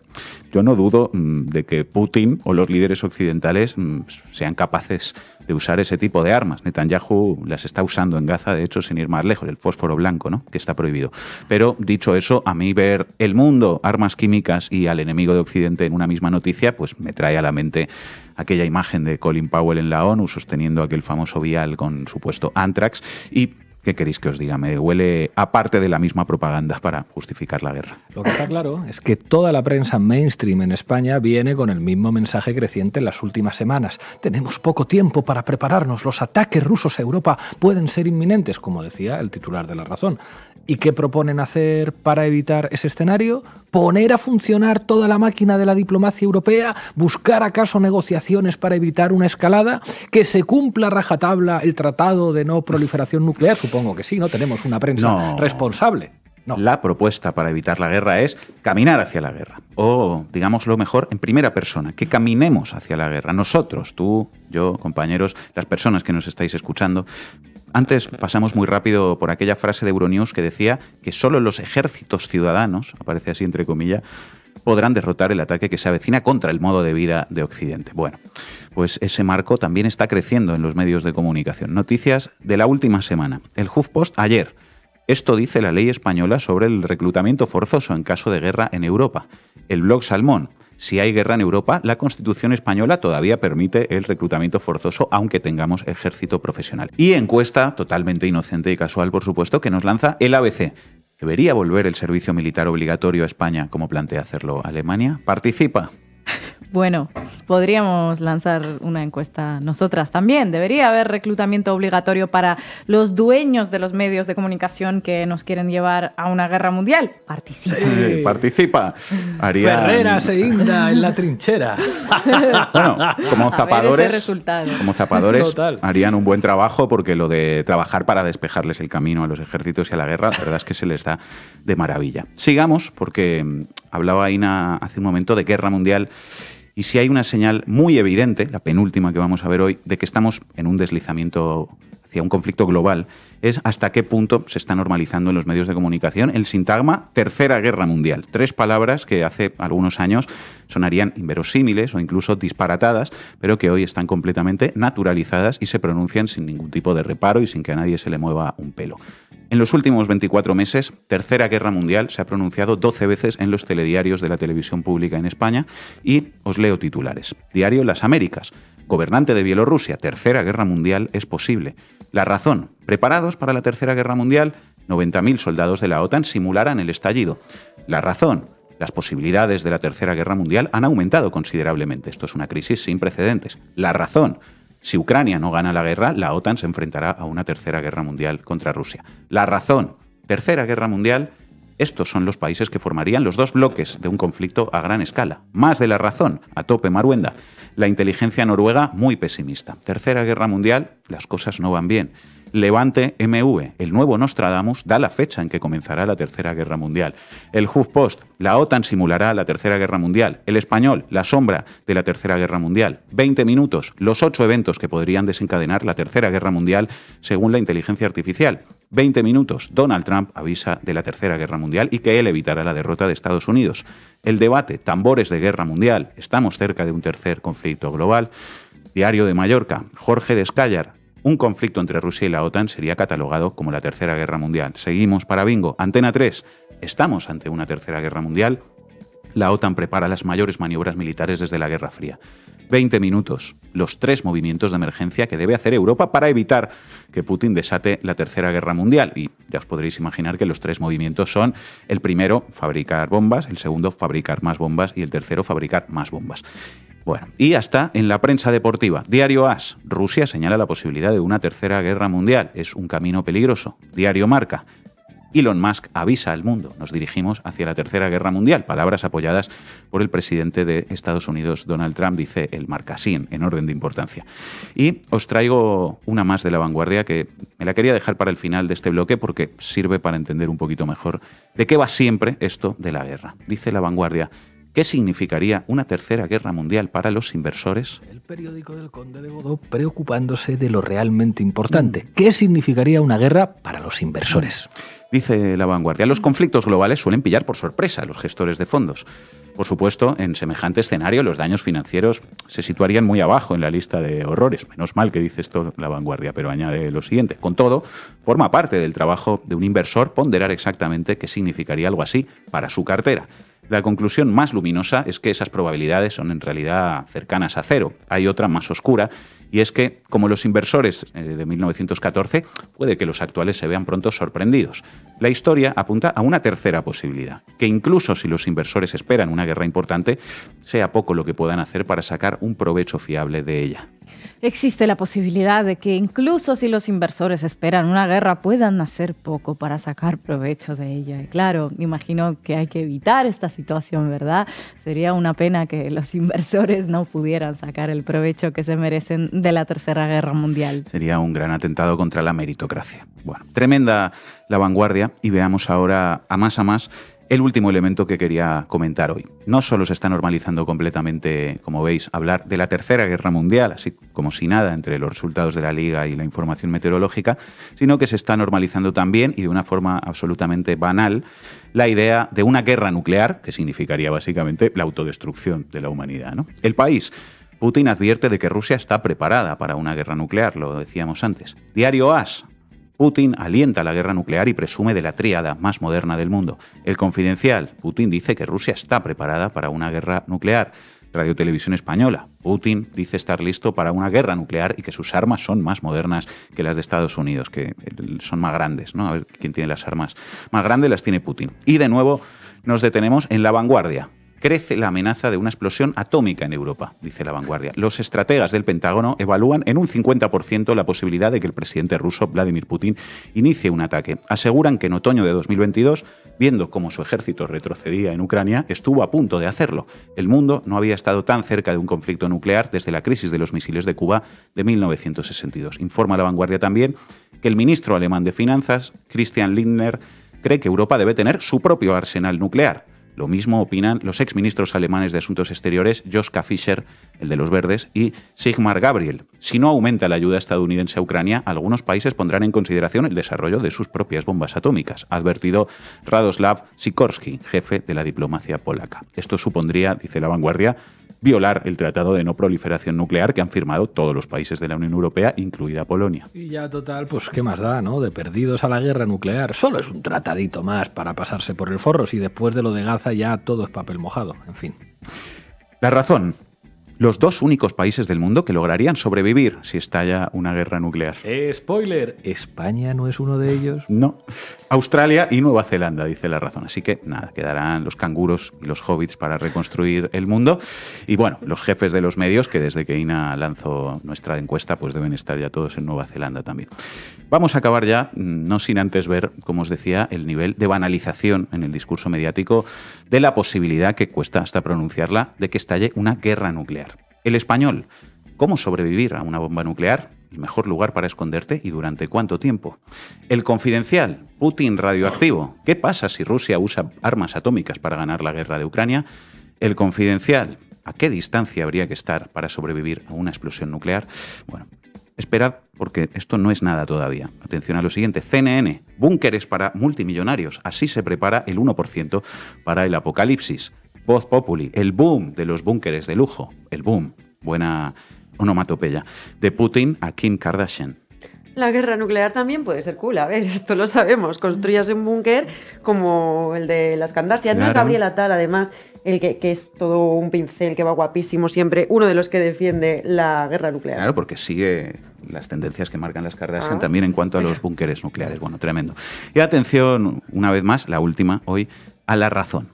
yo no dudo mm, de que Putin o los líderes occidentales mm, sean capaces de usar ese tipo de armas. Netanyahu las está usando en Gaza, de hecho, sin ir más lejos, el fósforo blanco, ¿no? que está prohibido. Pero dicho eso, a mí ver el mundo, armas químicas y al enemigo de Occidente en una misma noticia, pues me trae a la mente aquella imagen de Colin Powell en la ONU sosteniendo aquel famoso vial con supuesto anthrax y ¿Qué queréis que os diga? Me huele aparte de la misma propaganda para justificar la guerra. Lo que está claro es que toda la prensa mainstream en España viene con el mismo mensaje creciente en las últimas semanas. Tenemos poco tiempo para prepararnos. Los ataques rusos a Europa pueden ser inminentes, como decía el titular de La Razón. ¿Y qué proponen hacer para evitar ese escenario? ¿Poner a funcionar toda la máquina de la diplomacia europea? ¿Buscar acaso negociaciones para evitar una escalada? ¿Que se cumpla rajatabla el tratado de no proliferación nuclear? Supongo que sí, ¿no? Tenemos una prensa responsable. No. La propuesta para evitar la guerra es caminar hacia la guerra. O, digámoslo mejor, en primera persona, que caminemos hacia la guerra. Nosotros, tú, yo, compañeros, las personas que nos estáis escuchando, antes pasamos muy rápido por aquella frase de Euronews que decía que solo los ejércitos ciudadanos, aparece así entre comillas, podrán derrotar el ataque que se avecina contra el modo de vida de Occidente. Bueno, pues ese marco también está creciendo en los medios de comunicación. Noticias de la última semana. El HuffPost ayer Esto dice la ley española sobre el reclutamiento forzoso en caso de guerra en Europa. El blog Salmón. Si hay guerra en Europa, la Constitución española todavía permite el reclutamiento forzoso, aunque tengamos ejército profesional. Y encuesta, totalmente inocente y casual, por supuesto, que nos lanza el ABC. ¿Debería volver el servicio militar obligatorio a España como plantea hacerlo Alemania? Participa. Bueno, podríamos lanzar una encuesta nosotras también. Debería haber reclutamiento obligatorio para los dueños de los medios de comunicación que nos quieren llevar a una guerra mundial. Participa. Sí, participa. Haría... Ferreras e Inda en la trinchera. bueno, como zapadores, como zapadores harían un buen trabajo porque lo de trabajar para despejarles el camino a los ejércitos y a la guerra, la verdad es que se les da de maravilla. Sigamos porque mm, hablaba Ina hace un momento de guerra mundial y si hay una señal muy evidente, la penúltima que vamos a ver hoy, de que estamos en un deslizamiento hacia un conflicto global, es hasta qué punto se está normalizando en los medios de comunicación el sintagma Tercera Guerra Mundial. Tres palabras que hace algunos años sonarían inverosímiles o incluso disparatadas, pero que hoy están completamente naturalizadas y se pronuncian sin ningún tipo de reparo y sin que a nadie se le mueva un pelo. En los últimos 24 meses, Tercera Guerra Mundial se ha pronunciado 12 veces en los telediarios de la televisión pública en España y os leo titulares. Diario Las Américas. Gobernante de Bielorrusia, Tercera Guerra Mundial es posible. La razón, preparados para la Tercera Guerra Mundial, 90.000 soldados de la OTAN simularan el estallido. La razón, las posibilidades de la Tercera Guerra Mundial han aumentado considerablemente. Esto es una crisis sin precedentes. La razón, si Ucrania no gana la guerra, la OTAN se enfrentará a una tercera guerra mundial contra Rusia. La razón, tercera guerra mundial, estos son los países que formarían los dos bloques de un conflicto a gran escala. Más de la razón, a tope Maruenda. La inteligencia noruega muy pesimista. Tercera guerra mundial, las cosas no van bien. Levante MV, el nuevo Nostradamus, da la fecha en que comenzará la Tercera Guerra Mundial. El HuffPost, la OTAN simulará la Tercera Guerra Mundial. El Español, la sombra de la Tercera Guerra Mundial. 20 minutos, los ocho eventos que podrían desencadenar la Tercera Guerra Mundial según la inteligencia artificial. 20 minutos, Donald Trump avisa de la Tercera Guerra Mundial y que él evitará la derrota de Estados Unidos. El debate, tambores de guerra mundial, estamos cerca de un tercer conflicto global. Diario de Mallorca, Jorge Descallar, un conflicto entre Rusia y la OTAN sería catalogado como la Tercera Guerra Mundial. Seguimos para Bingo. Antena 3. ¿Estamos ante una Tercera Guerra Mundial? La OTAN prepara las mayores maniobras militares desde la Guerra Fría. 20 minutos, los tres movimientos de emergencia que debe hacer Europa para evitar que Putin desate la Tercera Guerra Mundial. Y ya os podréis imaginar que los tres movimientos son el primero, fabricar bombas, el segundo, fabricar más bombas y el tercero, fabricar más bombas. Bueno, y hasta en la prensa deportiva. Diario AS. Rusia señala la posibilidad de una tercera guerra mundial. Es un camino peligroso. Diario Marca. Elon Musk avisa al mundo. Nos dirigimos hacia la tercera guerra mundial. Palabras apoyadas por el presidente de Estados Unidos, Donald Trump, dice el marcasín, en orden de importancia. Y os traigo una más de la vanguardia que me la quería dejar para el final de este bloque porque sirve para entender un poquito mejor de qué va siempre esto de la guerra. Dice la vanguardia, ¿Qué significaría una tercera guerra mundial para los inversores? El periódico del Conde de Godó preocupándose de lo realmente importante. ¿Qué significaría una guerra para los inversores? Dice la vanguardia, los conflictos globales suelen pillar por sorpresa a los gestores de fondos. Por supuesto, en semejante escenario los daños financieros se situarían muy abajo en la lista de horrores. Menos mal que dice esto la vanguardia, pero añade lo siguiente. Con todo, forma parte del trabajo de un inversor ponderar exactamente qué significaría algo así para su cartera. La conclusión más luminosa es que esas probabilidades son en realidad cercanas a cero. Hay otra más oscura y es que, como los inversores eh, de 1914, puede que los actuales se vean pronto sorprendidos. La historia apunta a una tercera posibilidad, que incluso si los inversores esperan una guerra importante, sea poco lo que puedan hacer para sacar un provecho fiable de ella. Existe la posibilidad de que incluso si los inversores esperan una guerra puedan hacer poco para sacar provecho de ella. Y claro, imagino que hay que evitar esta situación, ¿verdad? Sería una pena que los inversores no pudieran sacar el provecho que se merecen de la Tercera Guerra Mundial. Sería un gran atentado contra la meritocracia. Bueno, tremenda la vanguardia y veamos ahora a más a más el último elemento que quería comentar hoy. No solo se está normalizando completamente, como veis, hablar de la Tercera Guerra Mundial, así como si nada entre los resultados de la Liga y la información meteorológica, sino que se está normalizando también, y de una forma absolutamente banal, la idea de una guerra nuclear, que significaría básicamente la autodestrucción de la humanidad. El país Putin advierte de que Rusia está preparada para una guerra nuclear, lo decíamos antes. Diario AS, Putin alienta la guerra nuclear y presume de la tríada más moderna del mundo. El Confidencial, Putin dice que Rusia está preparada para una guerra nuclear. Radio Televisión Española. Putin dice estar listo para una guerra nuclear y que sus armas son más modernas que las de Estados Unidos, que son más grandes, ¿no? A ver quién tiene las armas más grandes, las tiene Putin. Y de nuevo nos detenemos en la vanguardia crece la amenaza de una explosión atómica en Europa, dice la vanguardia. Los estrategas del Pentágono evalúan en un 50% la posibilidad de que el presidente ruso, Vladimir Putin, inicie un ataque. Aseguran que en otoño de 2022, viendo cómo su ejército retrocedía en Ucrania, estuvo a punto de hacerlo. El mundo no había estado tan cerca de un conflicto nuclear desde la crisis de los misiles de Cuba de 1962. Informa la vanguardia también que el ministro alemán de Finanzas, Christian Lindner, cree que Europa debe tener su propio arsenal nuclear. Lo mismo opinan los exministros alemanes de Asuntos Exteriores, Joschka Fischer, el de los verdes, y Sigmar Gabriel. Si no aumenta la ayuda estadounidense a Ucrania, algunos países pondrán en consideración el desarrollo de sus propias bombas atómicas, advertido Radoslav Sikorski, jefe de la diplomacia polaca. Esto supondría, dice la vanguardia, violar el Tratado de No Proliferación Nuclear que han firmado todos los países de la Unión Europea, incluida Polonia. Y ya total, pues qué más da, ¿no? De perdidos a la guerra nuclear. Solo es un tratadito más para pasarse por el forro si después de lo de Gaza ya todo es papel mojado, en fin. La razón, los dos únicos países del mundo que lograrían sobrevivir si estalla una guerra nuclear. Eh, spoiler, ¿España no es uno de ellos? No. Australia y Nueva Zelanda, dice la razón. Así que nada, quedarán los canguros y los hobbits para reconstruir el mundo. Y bueno, los jefes de los medios, que desde que Ina lanzó nuestra encuesta, pues deben estar ya todos en Nueva Zelanda también. Vamos a acabar ya, mm, no sin antes ver, como os decía, el nivel de banalización en el discurso mediático de la posibilidad que cuesta hasta pronunciarla de que estalle una guerra nuclear. El español. ¿Cómo sobrevivir a una bomba nuclear? El mejor lugar para esconderte y durante cuánto tiempo. El confidencial. Putin radioactivo. ¿Qué pasa si Rusia usa armas atómicas para ganar la guerra de Ucrania? El confidencial. ¿A qué distancia habría que estar para sobrevivir a una explosión nuclear? Bueno, esperad porque esto no es nada todavía. Atención a lo siguiente. CNN. Búnkeres para multimillonarios. Así se prepara el 1% para el apocalipsis. Voz Populi, el boom de los búnkeres de lujo, el boom, buena onomatopeya, de Putin a Kim Kardashian. La guerra nuclear también puede ser cool, a ver, esto lo sabemos. Construyas un búnker como el de las Kardashian, no Gabriela Tal, además, el que, es todo un pincel que va guapísimo siempre, uno de los que defiende la guerra nuclear. Claro, porque sigue las tendencias que marcan las Kardashian ah. también en cuanto a los búnkeres nucleares. Bueno, tremendo. Y atención, una vez más, la última hoy, a la razón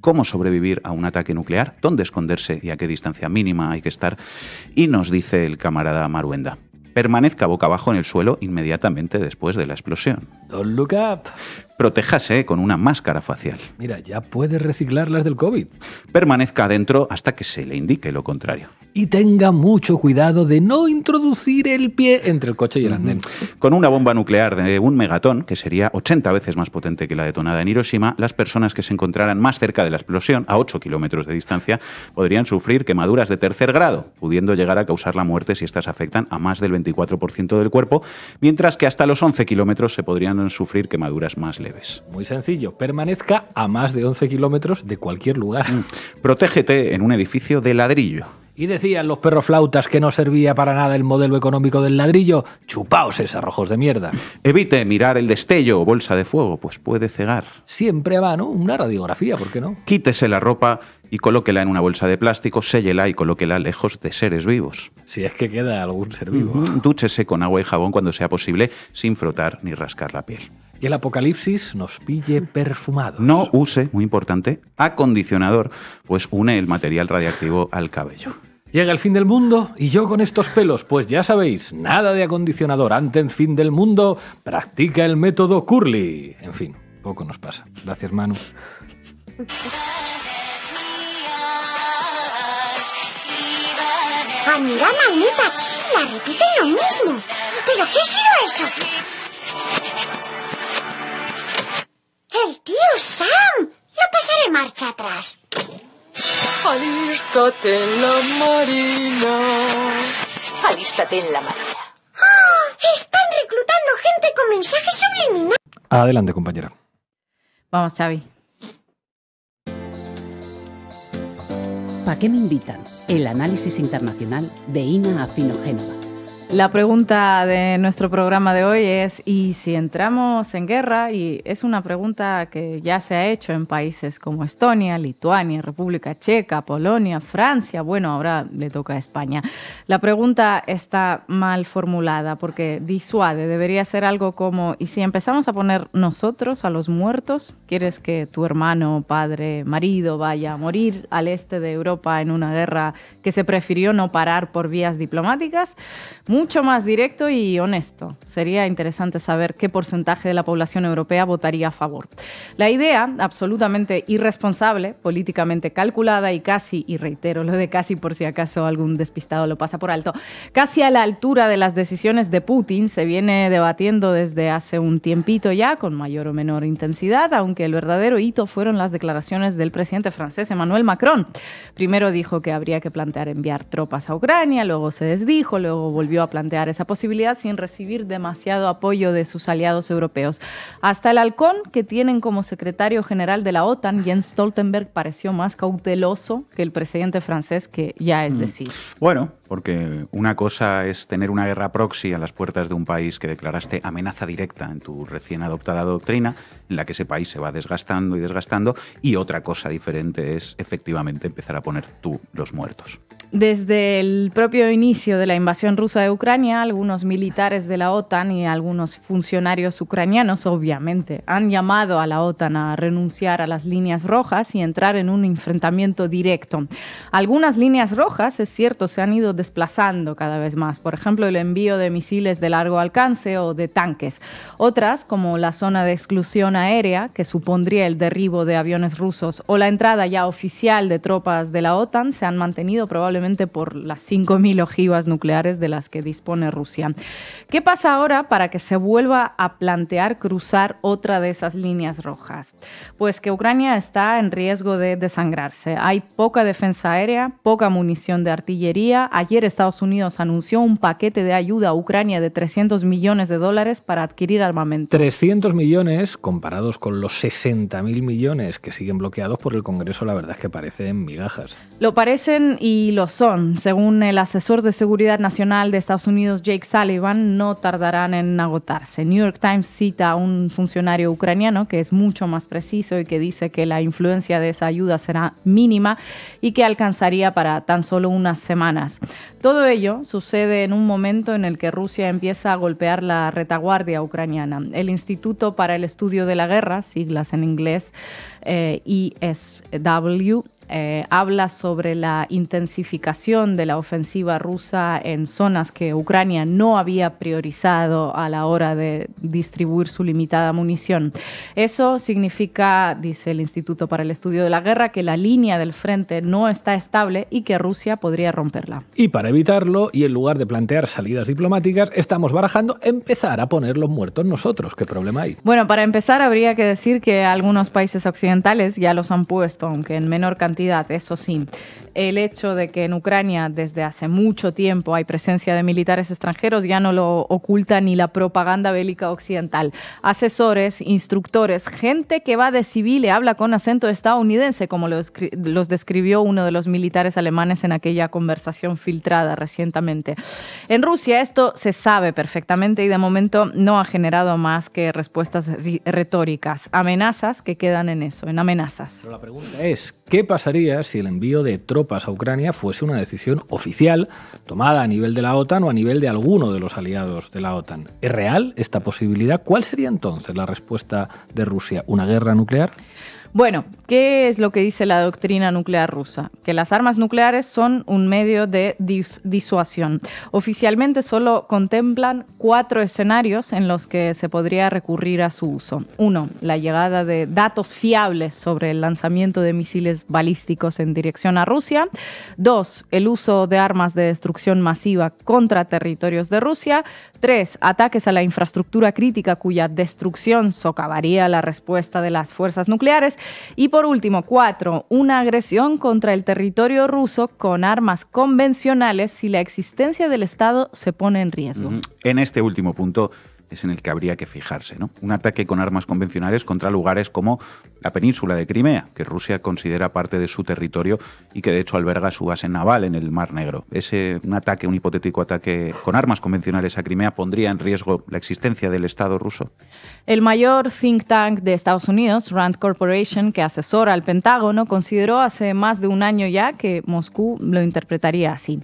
cómo sobrevivir a un ataque nuclear, dónde esconderse y a qué distancia mínima hay que estar. Y nos dice el camarada Maruenda, permanezca boca abajo en el suelo inmediatamente después de la explosión. Don't look up. Protéjase con una máscara facial. Mira, ya puede reciclar las del COVID. Permanezca adentro hasta que se le indique lo contrario y tenga mucho cuidado de no introducir el pie entre el coche y el andén. Con una bomba nuclear de un megatón, que sería 80 veces más potente que la detonada en Hiroshima, las personas que se encontraran más cerca de la explosión, a 8 kilómetros de distancia, podrían sufrir quemaduras de tercer grado, pudiendo llegar a causar la muerte si estas afectan a más del 24% del cuerpo, mientras que hasta los 11 kilómetros se podrían sufrir quemaduras más leves. Muy sencillo, permanezca a más de 11 kilómetros de cualquier lugar. Mm. Protégete en un edificio de ladrillo. Y decían los perros flautas que no servía para nada el modelo económico del ladrillo. Chupaos esos arrojos de mierda. Evite mirar el destello o bolsa de fuego, pues puede cegar. Siempre va, ¿no? Una radiografía, ¿por qué no? Quítese la ropa y colóquela en una bolsa de plástico, sélela y colóquela lejos de seres vivos. Si es que queda algún ser vivo. Dúchese con agua y jabón cuando sea posible, sin frotar ni rascar la piel. Y el apocalipsis nos pille perfumados. No use, muy importante, acondicionador, pues une el material radiactivo al cabello. Llega el fin del mundo y yo con estos pelos, pues ya sabéis, nada de acondicionador antes del fin del mundo, practica el método Curly. En fin, poco nos pasa. Gracias, Manu. Anda, maldita chila, repiten lo mismo. ¿Pero qué ha sido eso? ¡El tío Sam! Lo pasaré marcha atrás. Alístate en la marina. Alístate en la marina. ¡Ah! Están reclutando gente con mensajes subliminales. Adelante, compañera. Vamos, Xavi. ¿Para qué me invitan? El análisis internacional de Ina Afino Génova La pregunta de nuestro programa de hoy es, ¿y si entramos en guerra? Y es una pregunta que ya se ha hecho en países como Estonia, Lituania, República Checa, Polonia, Francia, bueno, ahora le toca a España. La pregunta está mal formulada porque disuade, debería ser algo como, ¿y si empezamos a poner nosotros a los muertos? ¿Quieres que tu hermano, padre, marido vaya a morir al este de Europa en una guerra que se prefirió no parar por vías diplomáticas? Mucho más directo y honesto. Sería interesante saber qué porcentaje de la población europea votaría a favor. La idea, absolutamente irresponsable, políticamente calculada y casi, y reitero lo de casi por si acaso algún despistado lo pasa por alto, casi a la altura de las decisiones de Putin, se viene debatiendo desde hace un tiempito ya, con mayor o menor intensidad, aunque el verdadero hito fueron las declaraciones del presidente francés Emmanuel Macron. Primero dijo que habría que plantear enviar tropas a Ucrania, luego se desdijo, luego volvió a plantear esa posibilidad sin recibir demasiado apoyo de sus aliados europeos. Hasta el halcón que tienen como secretario general de la OTAN, Jens Stoltenberg, pareció más cauteloso que el presidente francés, que ya es Mm. decir. Bueno, porque una cosa es tener una guerra proxy a las puertas de un país que declaraste amenaza directa en tu recién adoptada doctrina, en la que ese país se va desgastando y desgastando, y otra cosa diferente es efectivamente empezar a poner tú los muertos. Desde el propio inicio de la invasión rusa de Ucrania, algunos militares de la OTAN y algunos funcionarios ucranianos, obviamente, han llamado a la OTAN a renunciar a las líneas rojas y entrar en un enfrentamiento directo. Algunas líneas rojas, es cierto, se han ido desplazando cada vez más. Por ejemplo, el envío de misiles de largo alcance o de tanques. Otras, como la zona de exclusión aérea, que supondría el derribo de aviones rusos, o la entrada ya oficial de tropas de la OTAN, se han mantenido probablemente por las 5.000 ojivas nucleares de las que dispone Rusia. ¿Qué pasa ahora para que se vuelva a plantear cruzar otra de esas líneas rojas? Pues que Ucrania está en riesgo de desangrarse. Hay poca defensa aérea, poca munición de artillería. Ayer Estados Unidos anunció un paquete de ayuda a Ucrania de 300 millones de dólares para adquirir armamento. 300 millones comparados con los 60.000 millones que siguen bloqueados por el Congreso, la verdad es que parecen migajas. Lo parecen y lo son. Según el asesor de seguridad nacional de Estados Unidos, Jake Sullivan, no tardarán en agotarse. New York Times cita a un funcionario ucraniano que es mucho más preciso y que dice que la influencia de esa ayuda será mínima y que alcanzaría para tan solo unas semanas. Todo ello sucede en un momento en el que Rusia empieza a golpear la retaguardia ucraniana. El Instituto para el Estudio de la Guerra, siglas en inglés eh, ISW, eh, habla sobre la intensificación de la ofensiva rusa en zonas que Ucrania no había priorizado a la hora de distribuir su limitada munición. Eso significa, dice el Instituto para el Estudio de la Guerra, que la línea del frente no está estable y que Rusia podría romperla. Y para evitarlo, y en lugar de plantear salidas diplomáticas, estamos barajando empezar a poner los muertos nosotros. ¿Qué problema hay? Bueno, para empezar habría que decir que algunos países occidentales ya los han puesto, aunque en menor cantidad, eso sí. El hecho de que en Ucrania desde hace mucho tiempo hay presencia de militares extranjeros ya no lo oculta ni la propaganda bélica occidental. Asesores, instructores, gente que va de civil y habla con acento estadounidense, como los, los describió uno de los militares alemanes en aquella conversación filtrada recientemente. En Rusia esto se sabe perfectamente y de momento no ha generado más que respuestas retóricas, amenazas que quedan en eso, en amenazas. Pero la pregunta es, ¿qué pasaría si el envío de tropas a Ucrania fuese una decisión oficial tomada a nivel de la OTAN o a nivel de alguno de los aliados de la OTAN? ¿Es real esta posibilidad? ¿Cuál sería entonces la respuesta de Rusia? ¿Una guerra nuclear? Bueno, ¿qué es lo que dice la doctrina nuclear rusa? Que las armas nucleares son un medio de dis disuasión. Oficialmente solo contemplan cuatro escenarios en los que se podría recurrir a su uso. Uno, la llegada de datos fiables sobre el lanzamiento de misiles balísticos en dirección a Rusia. Dos, el uso de armas de destrucción masiva contra territorios de Rusia. Tres, ataques a la infraestructura crítica cuya destrucción socavaría la respuesta de las fuerzas nucleares. Y por último, cuatro, una agresión contra el territorio ruso con armas convencionales si la existencia del Estado se pone en riesgo. En este último punto, es en el que habría que fijarse. ¿no? Un ataque con armas convencionales contra lugares como la península de Crimea, que Rusia considera parte de su territorio y que de hecho alberga su base naval en el Mar Negro. Ese un ataque, un hipotético ataque con armas convencionales a Crimea pondría en riesgo la existencia del Estado ruso. El mayor think tank de Estados Unidos, Rand Corporation, que asesora al Pentágono, consideró hace más de un año ya que Moscú lo interpretaría así.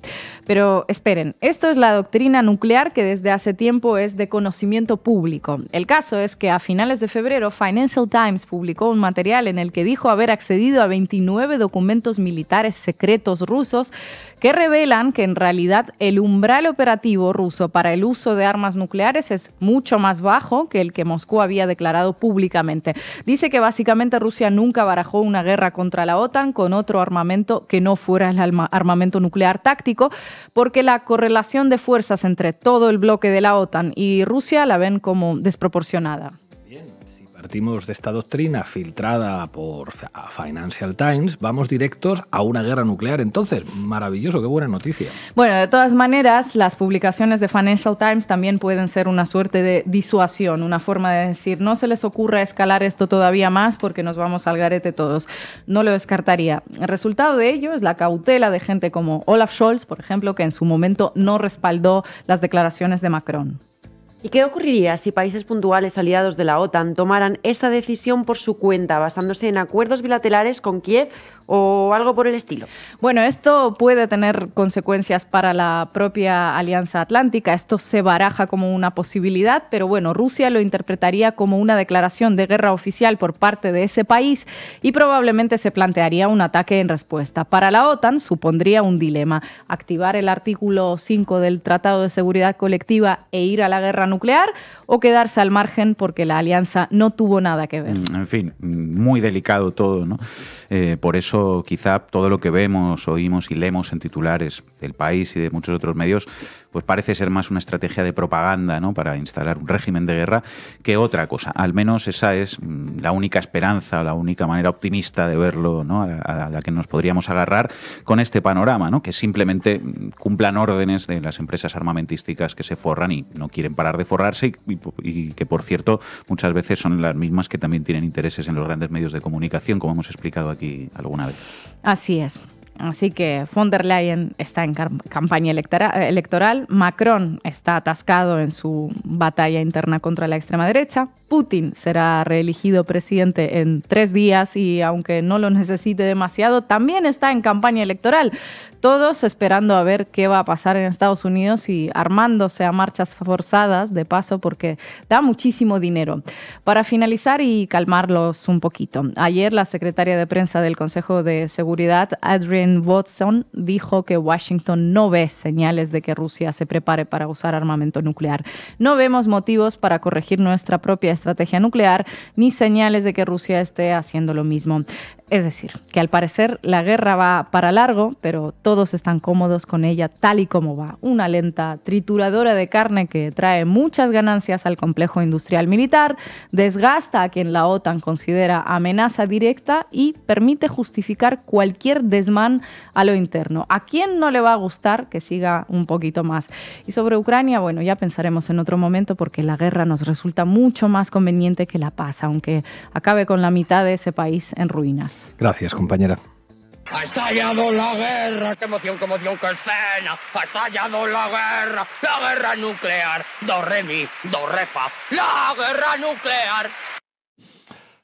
Pero esperen, esto es la doctrina nuclear que desde hace tiempo es de conocimiento público. El caso es que a finales de febrero Financial Times publicó un material en el que dijo haber accedido a 29 documentos militares secretos rusos que revelan que en realidad el umbral operativo ruso para el uso de armas nucleares es mucho más bajo que el que Moscú había declarado públicamente. Dice que básicamente Rusia nunca barajó una guerra contra la OTAN con otro armamento que no fuera el armamento nuclear táctico, porque la correlación de fuerzas entre todo el bloque de la OTAN y Rusia la ven como desproporcionada. Partimos de esta doctrina filtrada por Financial Times, vamos directos a una guerra nuclear. Entonces, maravilloso, qué buena noticia. Bueno, de todas maneras, las publicaciones de Financial Times también pueden ser una suerte de disuasión, una forma de decir, no se les ocurra escalar esto todavía más porque nos vamos al garete todos. No lo descartaría. El resultado de ello es la cautela de gente como Olaf Scholz, por ejemplo, que en su momento no respaldó las declaraciones de Macron. ¿Y qué ocurriría si países puntuales aliados de la OTAN tomaran esta decisión por su cuenta, basándose en acuerdos bilaterales con Kiev o algo por el estilo? Bueno, esto puede tener consecuencias para la propia Alianza Atlántica. Esto se baraja como una posibilidad, pero bueno, Rusia lo interpretaría como una declaración de guerra oficial por parte de ese país y probablemente se plantearía un ataque en respuesta. Para la OTAN supondría un dilema, activar el artículo 5 del Tratado de Seguridad Colectiva e ir a la guerra nuclear o quedarse al margen porque la alianza no tuvo nada que ver. Mm, en fin, muy delicado todo, ¿no? Eh, por eso quizá todo lo que vemos, oímos y leemos en titulares del país y de muchos otros medios, pues parece ser más una estrategia de propaganda, ¿no? Para instalar un régimen de guerra que otra cosa. Al menos esa es mm, la única esperanza, la única manera optimista de verlo, ¿no? A, la que nos podríamos agarrar con este panorama, ¿no? Que simplemente mm, cumplan órdenes de las empresas armamentísticas que se forran y no quieren parar de forrarse y, que, por cierto, muchas veces son las mismas que también tienen intereses en los grandes medios de comunicación, como hemos explicado aquí alguna vez. Así es. Así que von der Leyen está en campaña electoral, Macron está atascado en su batalla interna contra la extrema derecha, Putin será reelegido presidente en tres días y aunque no lo necesite demasiado, también está en campaña electoral. Todos esperando a ver qué va a pasar en Estados Unidos y armándose a marchas forzadas de paso porque da muchísimo dinero. Para finalizar y calmarlos un poquito, ayer la secretaria de prensa del Consejo de Seguridad, Adrienne Watson, dijo que Washington no ve señales de que Rusia se prepare para usar armamento nuclear. No vemos motivos para corregir nuestra propia estrategia nuclear ni señales de que Rusia esté haciendo lo mismo. Es decir, que al parecer la guerra va para largo, pero todos están cómodos con ella tal y como va. Una lenta trituradora de carne que trae muchas ganancias al complejo industrial militar, desgasta a quien la OTAN considera amenaza directa y permite justificar cualquier desmán a lo interno. ¿A quién no le va a gustar que siga un poquito más? Y sobre Ucrania, bueno, ya pensaremos en otro momento porque la guerra nos resulta mucho más conveniente que la paz, aunque acabe con la mitad de ese país en ruinas. Gracias, compañera. Ha estallado la guerra, qué emoción, qué emoción, qué escena. Ha estallado la guerra, la guerra nuclear. Do re mi, do re fa, la guerra nuclear.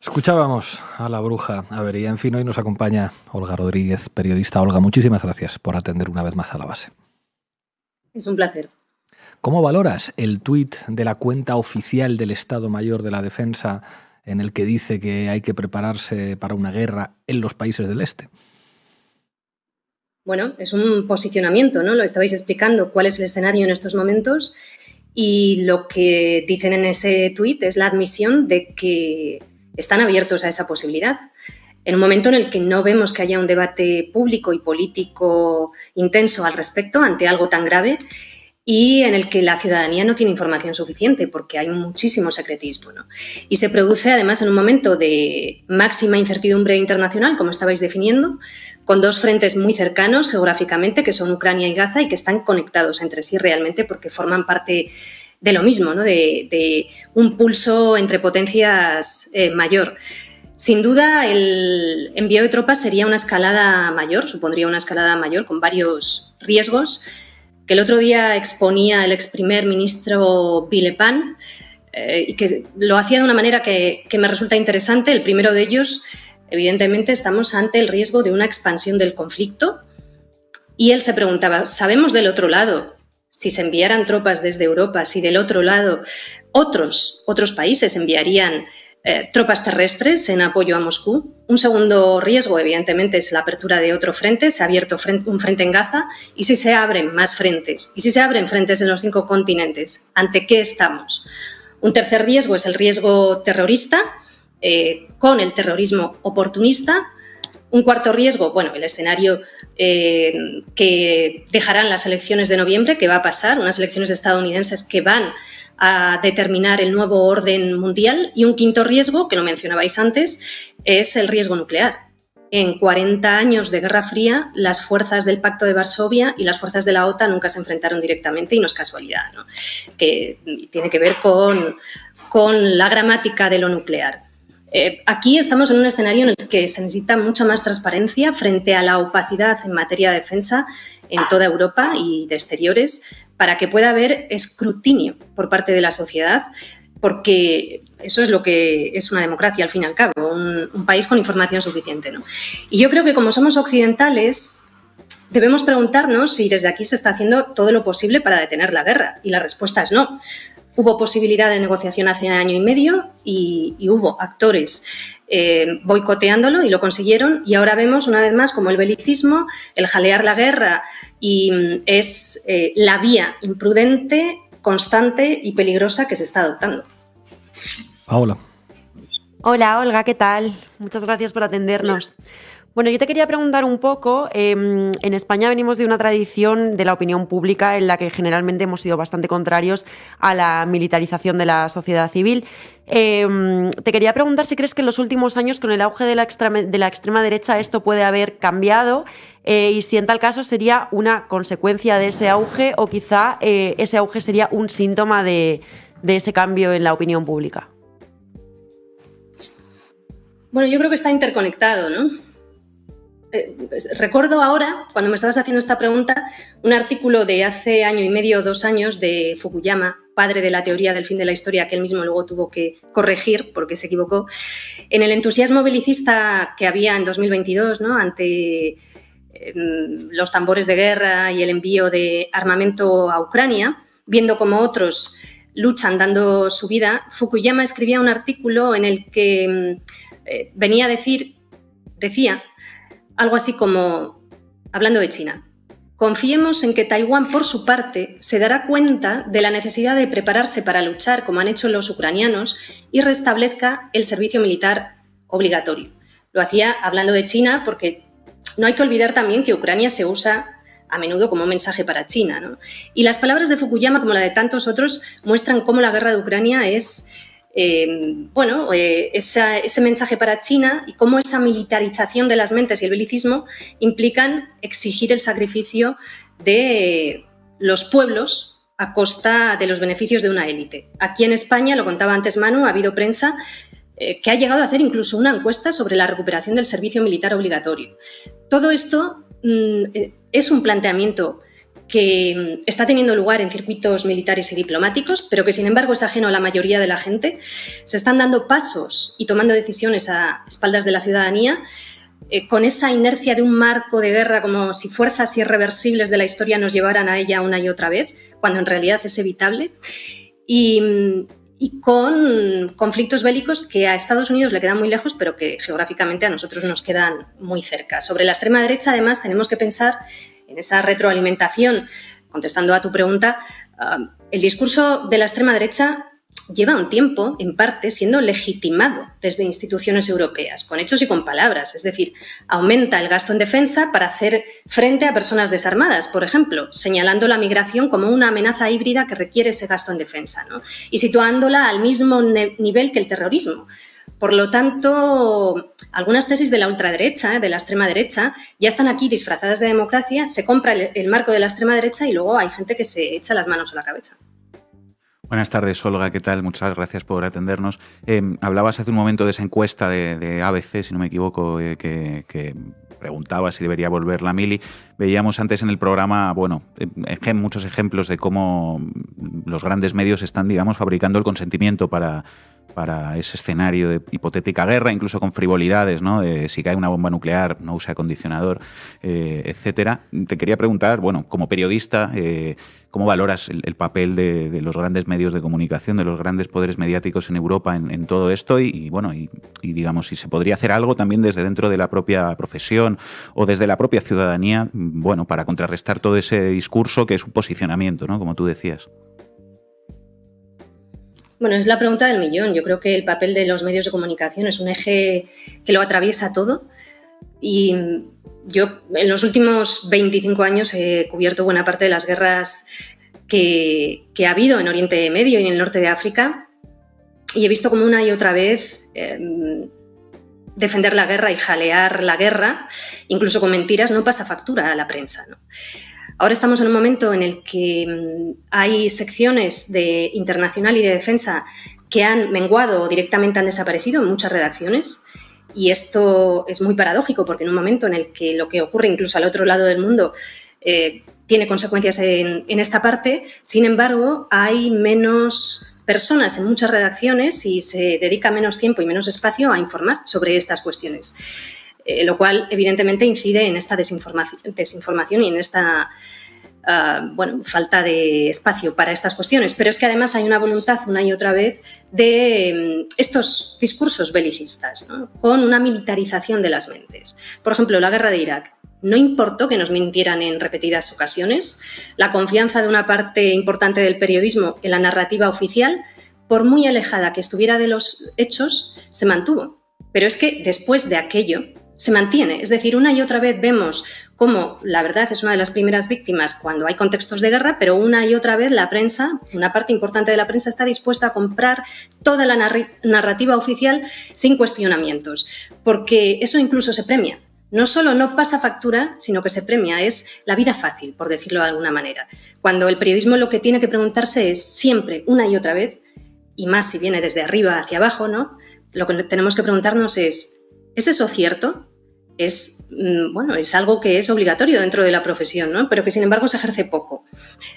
Escuchábamos a la bruja Avería. En fin, hoy nos acompaña Olga Rodríguez, periodista. Olga, muchísimas gracias por atender una vez más a la base. Es un placer. ¿Cómo valoras el tuit de la cuenta oficial del Estado Mayor de la Defensa en el que dice que hay que prepararse para una guerra en los países del este. Bueno, es un posicionamiento, ¿no? Lo estabais explicando cuál es el escenario en estos momentos y lo que dicen en ese tuit es la admisión de que están abiertos a esa posibilidad. En un momento en el que no vemos que haya un debate público y político intenso al respecto ante algo tan grave y en el que la ciudadanía no tiene información suficiente porque hay muchísimo secretismo. Y se produce además en un momento de máxima incertidumbre internacional, como estabais definiendo, con dos frentes muy cercanos geográficamente, que son Ucrania y Gaza, y que están conectados entre sí realmente porque forman parte de lo mismo, de, un pulso entre potencias eh, mayor. Sin duda, el envío de tropas sería una escalada mayor, supondría una escalada mayor con varios riesgos que el otro día exponía el ex primer ministro Vilepan eh, y que lo hacía de una manera que, que me resulta interesante. El primero de ellos, evidentemente, estamos ante el riesgo de una expansión del conflicto. Y él se preguntaba, ¿sabemos del otro lado si se enviaran tropas desde Europa, si del otro lado otros, otros países enviarían eh, tropas terrestres en apoyo a Moscú. Un segundo riesgo, evidentemente, es la apertura de otro frente. Se ha abierto un frente en Gaza. ¿Y si se abren más frentes? ¿Y si se abren frentes en los cinco continentes? ¿Ante qué estamos? Un tercer riesgo es el riesgo terrorista, eh, con el terrorismo oportunista. Un cuarto riesgo, bueno, el escenario eh, que dejarán las elecciones de noviembre, que va a pasar, unas elecciones estadounidenses que van a determinar el nuevo orden mundial. Y un quinto riesgo, que lo mencionabais antes, es el riesgo nuclear. En 40 años de Guerra Fría, las fuerzas del Pacto de Varsovia y las fuerzas de la OTAN nunca se enfrentaron directamente y no es casualidad, que tiene que ver con, con la gramática de lo nuclear. Eh, aquí estamos en un escenario en el que se necesita mucha más transparencia frente a la opacidad en materia de defensa en toda Europa y de exteriores para que pueda haber escrutinio por parte de la sociedad, porque eso es lo que es una democracia al fin y al cabo, un, país con información suficiente. Y yo creo que como somos occidentales, debemos preguntarnos si desde aquí se está haciendo todo lo posible para detener la guerra. Y la respuesta es no. Hubo posibilidad de negociación hace año y medio y, y hubo actores eh, boicoteándolo y lo consiguieron. Y ahora vemos una vez más como el belicismo, el jalear la guerra y mm, es eh, la vía imprudente, constante y peligrosa que se está adoptando. Paola. Hola, Olga, ¿qué tal? Muchas gracias por atendernos. Bueno, yo te quería preguntar un poco, em, en España venimos de una tradición de la opinión pública en la que generalmente hemos sido bastante contrarios a la militarización de la sociedad civil. Em, te quería preguntar si crees que en los últimos años, con el auge de la, extrema, derecha, esto puede haber cambiado eh, y si en tal caso sería una consecuencia de ese auge o quizá eh, ese auge sería un síntoma de ese cambio en la opinión pública. Bueno, yo creo que está interconectado, ¿no? Eh, recuerdo ahora, cuando me estabas haciendo esta pregunta, un artículo de hace año y medio dos años de Fukuyama, padre de la teoría del fin de la historia, que él mismo luego tuvo que corregir porque se equivocó, en el entusiasmo belicista que había en 2022 ¿no? ante em, los tambores de guerra y el envío de armamento a Ucrania, viendo cómo otros luchan dando su vida, Fukuyama escribía un artículo en el que em, eh, venía a decir, decía, algo así como, hablando de China, confiemos en que Taiwán, por su parte, se dará cuenta de la necesidad de prepararse para luchar, como han hecho los ucranianos, y restablezca el servicio militar obligatorio. Lo hacía hablando de China porque no hay que olvidar también que Ucrania se usa a menudo como mensaje para China. Y las palabras de Fukuyama, como la de tantos otros, muestran cómo la guerra de Ucrania es eh, bueno, eh, ese mensaje para China y cómo esa militarización de las mentes y el belicismo implican exigir el sacrificio de los pueblos a costa de los beneficios de una élite. Aquí en España, lo contaba antes Manu, ha habido prensa eh, que ha llegado a hacer incluso una encuesta sobre la recuperación del servicio militar obligatorio. Todo esto mm, es un planteamiento que está teniendo lugar en circuitos militares y diplomáticos, pero que sin embargo es ajeno a la mayoría de la gente. Se están dando pasos y tomando decisiones a espaldas de la ciudadanía eh, con esa inercia de un marco de guerra como si fuerzas irreversibles de la historia nos llevaran a ella una y otra vez, cuando en realidad es evitable. Y, y con conflictos bélicos que a Estados Unidos le quedan muy lejos, pero que geográficamente a nosotros nos quedan muy cerca. Sobre la extrema derecha, además, tenemos que pensar en esa retroalimentación, contestando a tu pregunta, ah, el discurso de la extrema derecha lleva un tiempo, en parte, siendo legitimado desde instituciones europeas, con hechos y con palabras. Es decir, aumenta el gasto en defensa para hacer frente a personas desarmadas, por ejemplo, señalando la migración como una amenaza híbrida que requiere ese gasto en defensa, y situándola al mismo nivel que el terrorismo. Por lo tanto, algunas tesis de la ultraderecha, de la extrema derecha, ya están aquí disfrazadas de democracia, se compra el, marco de la extrema derecha y luego hay gente que se echa las manos a la cabeza. Buenas tardes, Olga. ¿Qué tal? Muchas gracias por atendernos. Eh, hablabas hace un momento de esa encuesta de, ABC, si no me equivoco, eh, que, preguntaba si debería volver la mili. Veíamos antes en el programa, bueno, muchos ejemplos de cómo los grandes medios están, digamos, fabricando el consentimiento para para ese escenario de hipotética guerra, incluso con frivolidades, ¿no? si cae una bomba nuclear, no usa acondicionador, eh, etcétera. Te quería preguntar, bueno, como periodista, eh, ¿cómo valoras el, papel de, los grandes medios de comunicación, de los grandes poderes mediáticos en Europa en, todo esto? Y, bueno, y, digamos, si se podría hacer algo también desde dentro de la propia profesión o desde la propia ciudadanía, bueno, para contrarrestar todo ese discurso que es un posicionamiento, ¿no? Como tú decías. Bueno, es la pregunta del millón. Yo creo que el papel de los medios de comunicación es un eje que lo atraviesa todo. Y yo en los últimos 25 años he cubierto buena parte de las guerras que, ha habido en Oriente Medio y en el norte de África. Y he visto como una y otra vez em, defender la guerra y jalear la guerra, incluso con mentiras, no pasa factura a la prensa. Ahora estamos en un momento en el que mm, hay secciones de internacional y de defensa que han menguado o directamente han desaparecido en muchas redacciones. Y esto es muy paradójico porque en un momento en el que lo que ocurre incluso al otro lado del mundo eh, tiene consecuencias en, en esta parte, sin embargo, hay menos personas en muchas redacciones y se dedica menos tiempo y menos espacio a informar sobre estas cuestiones. Eh, lo cual evidentemente incide en esta desinformación, y en esta ah, falta de espacio para estas cuestiones. Pero es que además hay una voluntad una y otra vez de mm, estos discursos belicistas, con una militarización de las mentes. Por ejemplo, la guerra de Irak. No importó que nos mintieran en repetidas ocasiones. La confianza de una parte importante del periodismo en la narrativa oficial, por muy alejada que estuviera de los hechos, se mantuvo. Pero es que después de aquello, se mantiene. Es decir, una y otra vez vemos cómo la verdad es una de las primeras víctimas cuando hay contextos de guerra, pero una y otra vez la prensa, una parte importante de la prensa está dispuesta a comprar toda la narrativa oficial sin cuestionamientos, porque eso incluso se premia. No solo no pasa factura, sino que se premia, es la vida fácil, por decirlo de alguna manera. Cuando el periodismo lo que tiene que preguntarse es siempre, una y otra vez, y más si viene desde arriba hacia abajo, ¿no? Lo que tenemos que preguntarnos es, ¿es eso cierto? Es, mm, bueno, es algo que es obligatorio dentro de la profesión, ¿no? pero que sin embargo se ejerce poco.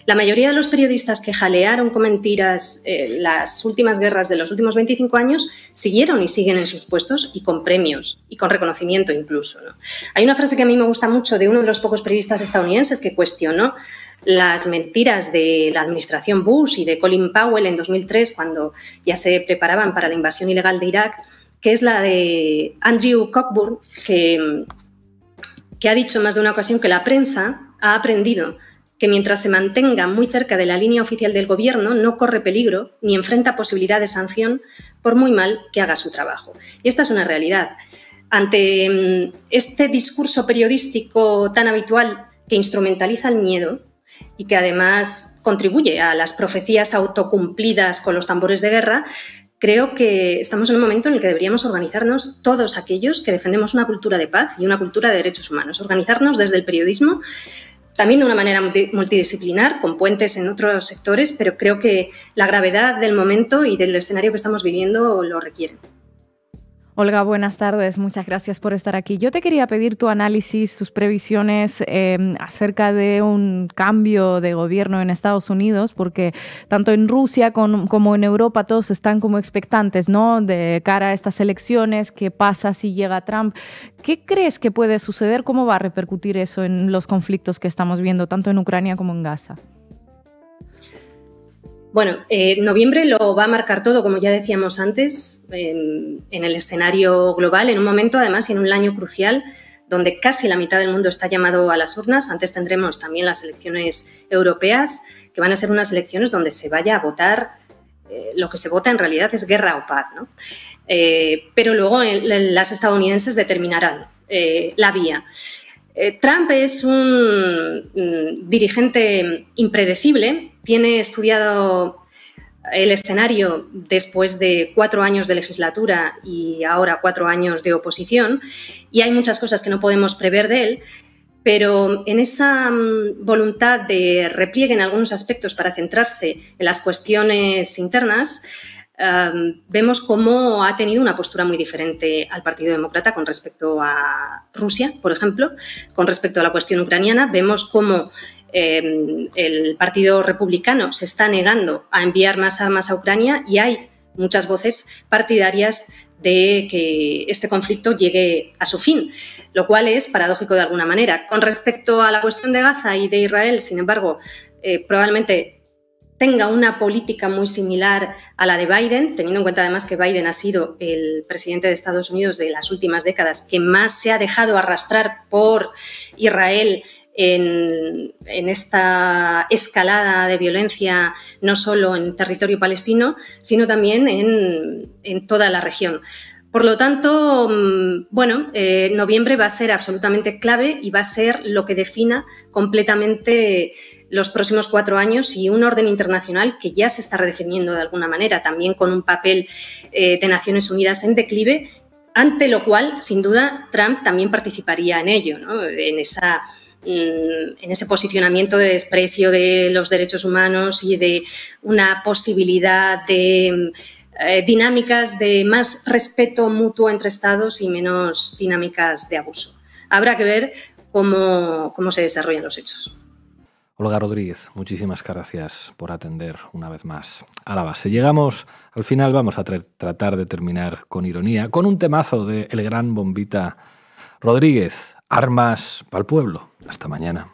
La mayoría de los periodistas que jalearon con mentiras eh, las últimas guerras de los últimos 25 años siguieron y siguen en sus puestos y con premios y con reconocimiento incluso. Hay una frase que a mí me gusta mucho de uno de los pocos periodistas estadounidenses que cuestionó las mentiras de la administración Bush y de Colin Powell en 2003 cuando ya se preparaban para la invasión ilegal de Irak que es la de Andrew Cockburn, que, que ha dicho más de una ocasión que la prensa ha aprendido que mientras se mantenga muy cerca de la línea oficial del gobierno no corre peligro ni enfrenta posibilidad de sanción por muy mal que haga su trabajo. Y esta es una realidad. Ante mm, este discurso periodístico tan habitual que instrumentaliza el miedo y que además contribuye a las profecías autocumplidas con los tambores de guerra, creo que estamos en un momento en el que deberíamos organizarnos todos aquellos que defendemos una cultura de paz y una cultura de derechos humanos, organizarnos desde el periodismo, también de una manera multidisciplinar, con puentes en otros sectores, pero creo que la gravedad del momento y del escenario que estamos viviendo lo requieren. Olga, buenas tardes. Muchas gracias por estar aquí. Yo te quería pedir tu análisis, tus previsiones em, acerca de un cambio de gobierno en Estados Unidos, porque tanto en Rusia como en Europa todos están como expectantes, ¿no? De cara a estas elecciones, qué pasa si llega Trump. ¿Qué crees que puede suceder? ¿Cómo va a repercutir eso en los conflictos que estamos viendo tanto en Ucrania como en Gaza? Bueno, eh, noviembre lo va a marcar todo, como ya decíamos antes, en, el escenario global, en un momento además en un año crucial donde casi la mitad del mundo está llamado a las urnas. Antes tendremos también las elecciones europeas, que van a ser unas elecciones donde se vaya a votar, eh, lo que se vota en realidad es guerra o paz, ¿no? Eh, pero luego las estadounidenses determinarán la vía. Trump es un mm, dirigente impredecible, tiene estudiado el escenario después de cuatro años de legislatura y ahora cuatro años de oposición, y hay muchas cosas que no podemos prever de él, pero en esa mm, voluntad de repliegue en algunos aspectos para centrarse en las cuestiones internas, vemos cómo ha tenido una postura muy diferente al Partido Demócrata con respecto a Rusia, por ejemplo, con respecto a la cuestión ucraniana. Vemos cómo em, el Partido Republicano se está negando a enviar más armas a Ucrania y hay muchas voces partidarias de que este conflicto llegue a su fin, lo cual es paradójico de alguna manera. Con respecto a la cuestión de Gaza y de Israel, sin embargo, eh, probablemente tenga una política muy similar a la de Biden, teniendo en cuenta además que Biden ha sido el presidente de Estados Unidos de las últimas décadas que más se ha dejado arrastrar por Israel en, esta escalada de violencia, no solo en territorio palestino, sino también en toda la región. Por lo tanto, mm, bueno, eh, noviembre va a ser absolutamente clave y va a ser lo que defina completamente los próximos cuatro años y un orden internacional que ya se está redefiniendo de alguna manera, también con un papel eh, de Naciones Unidas en declive, ante lo cual, sin duda, Trump también participaría en ello, en, esa, mm, en ese posicionamiento de desprecio de los derechos humanos y de una posibilidad de eh, dinámicas de más respeto mutuo entre Estados y menos dinámicas de abuso. Habrá que ver cómo, cómo se desarrollan los hechos. Olga Rodríguez, muchísimas gracias por atender una vez más a la base. Llegamos al final, vamos a tratar de terminar con ironía, con un temazo de El Gran Bombita Rodríguez, Armas para el Pueblo. Hasta mañana.